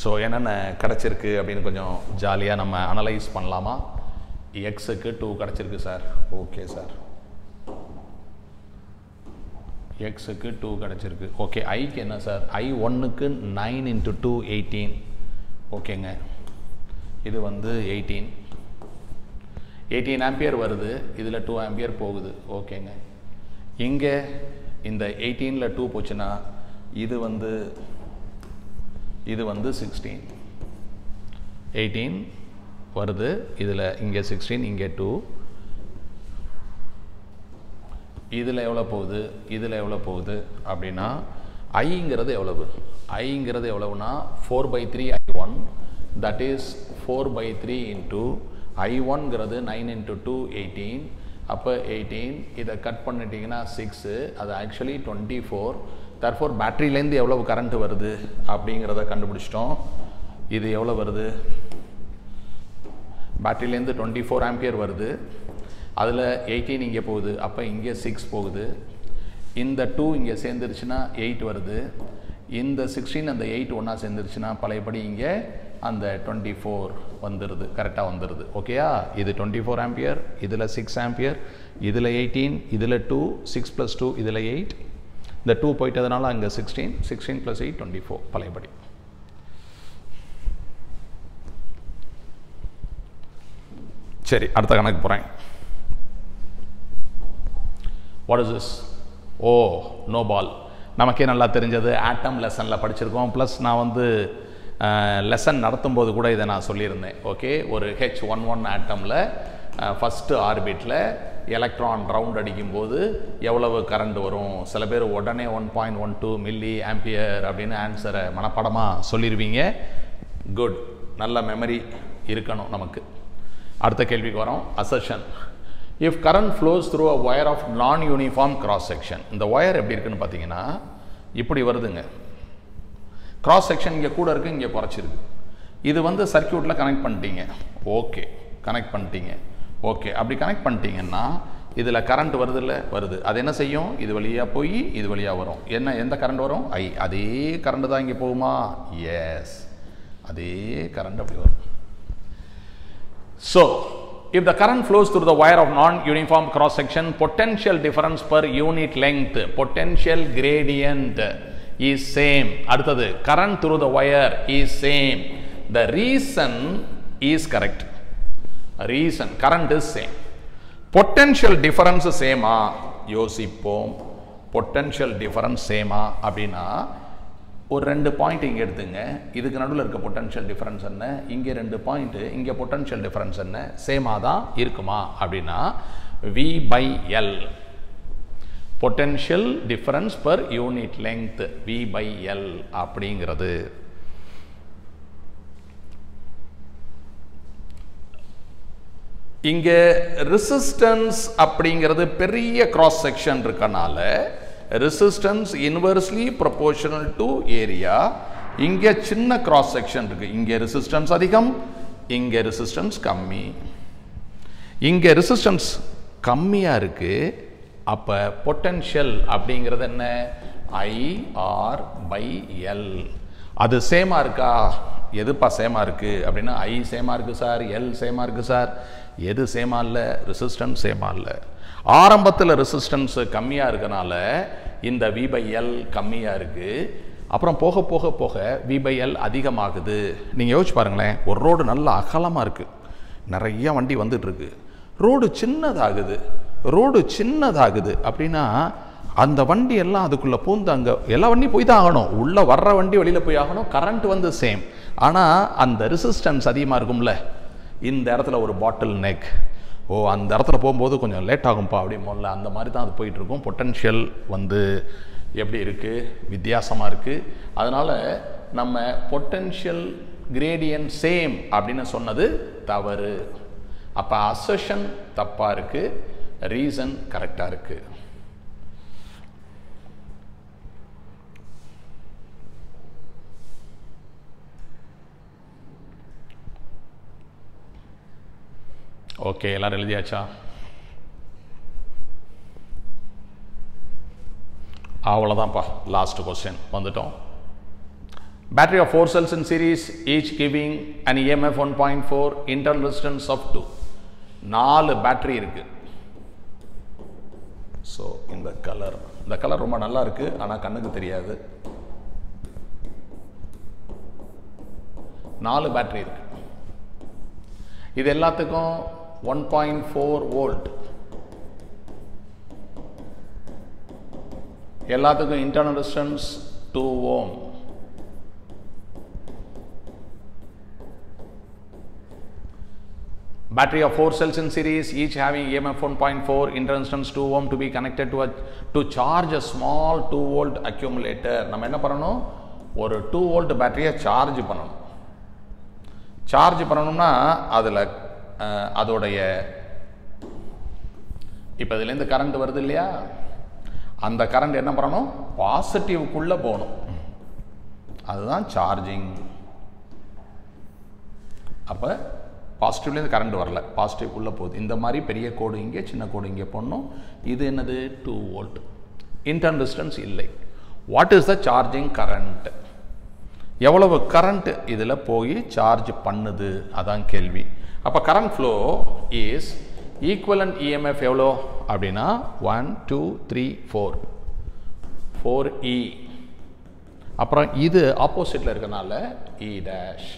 ஸோ என்னென்ன கிடச்சிருக்கு அப்படின்னு கொஞ்சம் ஜாலியாக நம்ம அனலைஸ் பண்ணலாமா? எக்ஸுக்கு டூ கிடச்சிருக்கு சார் ஓகே சார் எக்ஸுக்கு டூ கிடச்சிருக்கு. ஓகே ஐக்கு என்ன சார் ஐ ஒன்றுக்கு நைன் இன்ட்டு டூ எயிட்டீன் ஓகேங்க இது வந்து எயிட்டீன் எயிட்டீன் ஆம்பியர் வருது. இதில் டூ ஆம்பியர் போகுது. ஓகேங்க இங்கே இந்த எயிட்டீனில் டூ போச்சுன்னா இது வந்து இது வந்து சிக்ஸ்டீன் எயிட்டீன் வருது. இதில் இங்கே சிக்ஸ்டீன் இங்கே டூ இதில் எவ்வளோ போகுது? இதில் எவ்வளோ போகுது? அப்படின்னா ஐங்கிறது எவ்வளவு? ஐங்கிறது எவ்வளவுனா four by three I one that is four by three into I ஒன்ங்கிறது nine into two eighteen அப்போ எயிட்டீன் இதை கட் பண்ணிட்டீங்கன்னா சிக்ஸு அது ஆக்சுவலி டுவெண்ட்டி ஃபோர் தர்ஃபோர் பேட்ரிலேருந்து எவ்வளவு கரண்ட் வருது அப்படிங்கிறத கண்டுபிடிச்சிட்டோம். இது எவ்வளோ வருது? பேட்ரிலேருந்து டுவெண்ட்டி ஃபோர் ஆம்பியர் வருது. அதில் எயிட்டீன் இங்கே போகுது அப்போ இங்கே சிக்ஸ் போகுது. இந்த டூ இங்கே சேர்ந்துருச்சுன்னா எயிட் வருது. இந்த சிக்ஸ்டீன் அந்த எயிட் ஒன்றா சேர்ந்துருச்சுன்னா பழையபடி இங்கே அந்த டுவெண்ட்டி ஃபோர் வந்துடுது கரெக்டாக வந்துடுது ஓகேயா இது டுவெண்ட்டி ஃபோர் ஆம்பியர் இதில் சிக்ஸ் ஆம்பியர் இதில் எயிட்டீன் இதில் டூ சிக்ஸ் ப்ளஸ் டூ இதில் எயிட் இந்த டூ போயிட்டதுனால அங்கே sixteen sixteen plus eight twenty four பழையபடி. சரி அடுத்த கணக்கு போகிறேன் what is this oh no பால் நமக்கே நல்லா தெரிஞ்சது. ஆட்டம் லெசனில் படிச்சிருக்கோம். ப்ளஸ் நான் வந்து லெசன் நடத்தும்போது கூட இதை நான் சொல்லியிருந்தேன். ஓகே ஒரு ஹெச் ஒன் ஒன் ஆட்டமில் ஃபஸ்ட்டு ஆர்பிட்டில் எலக்ட்ரான் ரவுண்ட் அடிக்கும்போது எவ்வளவு கரண்ட் வரும்? சில பேர் உடனே one point one two milli ampere அப்படின்னு ஆன்சரை மனப்பாடமாக சொல்லிடுவீங்க குட் நல்ல மெமரி இருக்கணும் நமக்கு. அடுத்த கேள்விக்கு வரோம். Assertion if current flows through a wire of non uniform cross section இந்த ஒயர் எப்படி இருக்குன்னு பார்த்தீங்கன்னா இப்படி வருதுங்க. கிராஸ் செக்ஷன் இங்கே கூட இருக்குது இங்கே குறைச்சிருக்கு. இது வந்து சர்க்கியூட்டில் கனெக்ட் பண்ணிட்டீங்க. ஓகே கனெக்ட் பண்ணிட்டீங்க. ஓகே அப்படி கனெக்ட் பண்ணிட்டீங்கன்னா இதில் கரண்ட் வருது இல்லை வருது அது என்ன செய்யும் இது வழியாக போய் இது வழியாக வரும் என்ன எந்த கரண்ட் வரும் ஐ அதே கரண்ட் தான் இங்கே போகுமா எஸ் அதே கரண்ட் அப்படி வரும் So, if the current flows through the wire of non-uniform cross section, potential difference per unit length, potential gradient is same. அடுத்தது current through the wire is same. The reason is correct. Reason current is same potential difference சேமா யோசிப்போம். Potential difference சேமா அப்படின்னா ஒரு ரெண்டு point இங்கே எடுத்துங்க. இதுக்கு நடுவில் இருக்க பொட்டன்ஷியல் டிஃபரன்ஸ் என்ன? இங்கே ரெண்டு பாயிண்ட்டு இங்கே பொட்டன்ஷியல் டிஃபரன்ஸ் என்ன? சேமாக தான் இருக்குமா? அப்படின்னா V by L potential difference per unit length V by L அப்படிங்கிறது. இங்கே ரெசிஸ்டன்ஸ் அப்படிங்கிறது பெரிய கிராஸ் செக்ஷன் இருக்கனால resistance inversely proportional to area இங்கே சின்ன கிராஸ் செக்ஷன் இருக்கு. இங்கே ரெசிஸ்டன்ஸ் அதிகம் இங்கே ரெசிஸ்டன்ஸ் கம்மி. இங்கே ரெசிஸ்டன்ஸ் கம்மியாக இருக்கு. அப்போ பொட்டன்ஷியல் அப்படிங்கிறது என்ன? ஐஆர் பை எல் அது சேமாக இருக்கா? எதுப்பா சேமாக இருக்குது அப்படின்னா ஐ சேமாக இருக்குது சார் எல் சேமாக இருக்குது சார் எது சேமா இல்லை? ரெசிஸ்டன்ஸ் சேமா இல்லை. ஆரம்பத்தில் ரெசிஸ்டன்ஸு கம்மியாக இருக்கனால இந்த விபைஎல் கம்மியாக இருக்குது அப்புறம் போக போக போக விபைஎல் அதிகமாகுது. நீங்கள் யோசிச்சு பாருங்களேன் ஒரு ரோடு நல்ல அகலமாக இருக்குது நிறைய வண்டி வந்துட்டுருக்கு. ரோடு சின்னதாகுது. ரோடு சின்னதாகுது. அப்படின்னா அந்த வண்டி எல்லாம் அதுக்குள்ளே பூந்து அங்கே எல்லா வண்டியும் போய் தான் ஆகணும். உள்ளே வர்ற வண்டி வெளியில் போய் ஆகணும். கரண்ட் வந்து சேம் ஆனால் அந்த ரெசிஸ்டன்ஸ் அதிகமாக இருக்கும்ல. இந்த இடத்துல ஒரு பாட்டில் நெக் ஓ அந்த இடத்துல போகும்போது கொஞ்சம் லேட் ஆகும்ப்பா அப்படிமோல அந்த மாதிரி தான் அது போயிட்டுருக்கும். பொட்டன்ஷியல் வந்து எப்படி இருக்குது வித்தியாசமாக இருக்குது அதனால் நம்ம பொட்டென்ஷியல் கிரேடியன் சேம் அப்படின்னு சொன்னது தவறு. அப்போ அசஷன் தப்பாக இருக்குது ரீசன் கரெக்டாக இருக்குது ஓகே எல்லாரும் எழுதியாச்சா? அவ்வளோதான்ப்பா லாஸ்ட் கொஸ்டின் வந்துட்டோம். Battery of four cells in series each giving and EMF one point four internal resistance of two நாலு பேட்டரி இருக்குது ஸோ இந்த கலர் இந்த கலர் ரொம்ப நல்லா இருக்கு ஆனால் கண்ணுக்கு தெரியாது. நாலு பேட்டரி இருக்கு. இது எல்லாத்துக்கும் ஒன் பாயிண்ட் ஃபோர் வோல்ட் எல்லாத்துக்கும் internal resistance two ohm battery of four cells in series each having emf 1.4 internal resistance 2 ohm to be connected to a to charge a small 2 volt accumulator நம்ம என்ன பண்ணணும் ஒரு 2 volt பேட்டரியை charge பண்ணணும் charge பண்ணணும்னா அதில் அதோடைய இப்போ இதுலேருந்து கரண்ட் வருது இல்லையா? அந்த கரண்ட் என்ன பண்ணணும்? பாசிட்டிவ்க்குள்ளே போகணும். அதுதான் சார்ஜிங் அப்போ பாசிட்டிவ்லேருந்து கரண்ட் வரல. பாசிட்டிவ் உள்ளே போகுது. இந்த மாதிரி பெரிய கோடு இங்கே சின்ன கோடு இங்கே போடணும். இது என்னது? டூ வோல்ட் இன்டர்ன் டிஸ்டன்ஸ் இல்லை. What is the charging current எவ்வளவு கரண்ட் இதில் போய் சார்ஜ் பண்ணுது? அதான் கேள்வி. அப்போ current flow is equivalent EMF எவ்வளோ அப்படின்னா one two three four four E அப்புறம் இது ஆப்போசிட்டில் இருக்கனால E dash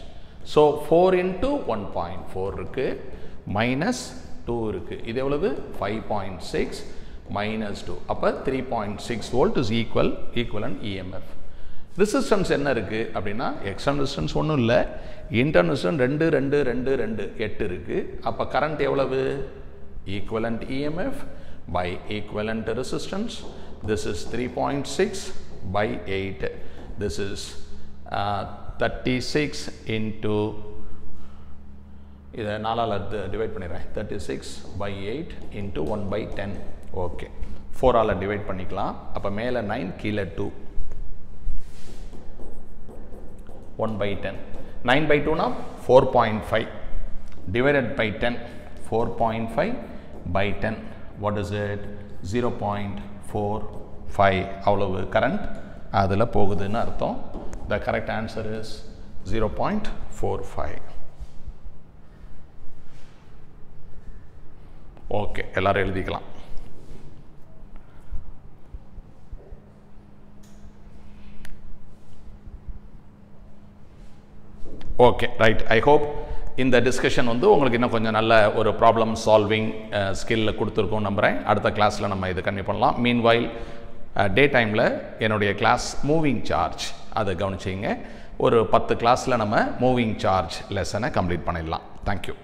so four into one point four இருக்குது மைனஸ் டூ இருக்குது இது எவ்வளவு? Five point six minus two அப்போ three point six volt is equal equivalent EMF resistance என்ன இருக்குது அப்படின்னா எக்ஸ்டர்னல் ரெசிஸ்டன்ஸ் ஒன்றும் இல்லை. இன்டர்னல் ரெண்டு ரெண்டு ரெண்டு ரெண்டு எட்டு இருக்குது அப்போ கரண்ட் எவ்வளவு? Equivalent EMF by equivalent resistance this is three point six by eight this is thirty six into இதை நாலால் டிவைட் பண்ணிடுறேன். Thirty six by eight into one by ten okay ஃபோரால் divide பண்ணிக்கலாம். அப்போ மேலே நைன் கீழே two one by ten nine by டூனா? Four point divided by by ten four point five by ten what is zero point four five அவ்வளவு current அதில் போகுதுன்னு அர்த்தம். The correct answer is zero point four five okay எல்லோரும் எழுதிக்கலாம். Okay right I hope இந்த discussion வந்து உங்களுக்கு இன்னும் கொஞ்சம் நல்ல ஒரு ப்ராப்ளம் சால்விங் ஸ்கில்ல uh, கொடுத்துருக்கோம் நம்புகிறேன் அடுத்த கிளாஸில் நம்ம இது கன்டினியூ பண்ணலாம். மீன் வைல் டே டைமில் என்னுடைய கிளாஸ் மூவிங் சார்ஜ் அதை கவனிச்சிங்க ஒரு பத்து கிளாஸில் நம்ம மூவிங் சார்ஜ் லெசனை கம்ப்ளீட் பண்ணிடலாம். Thank you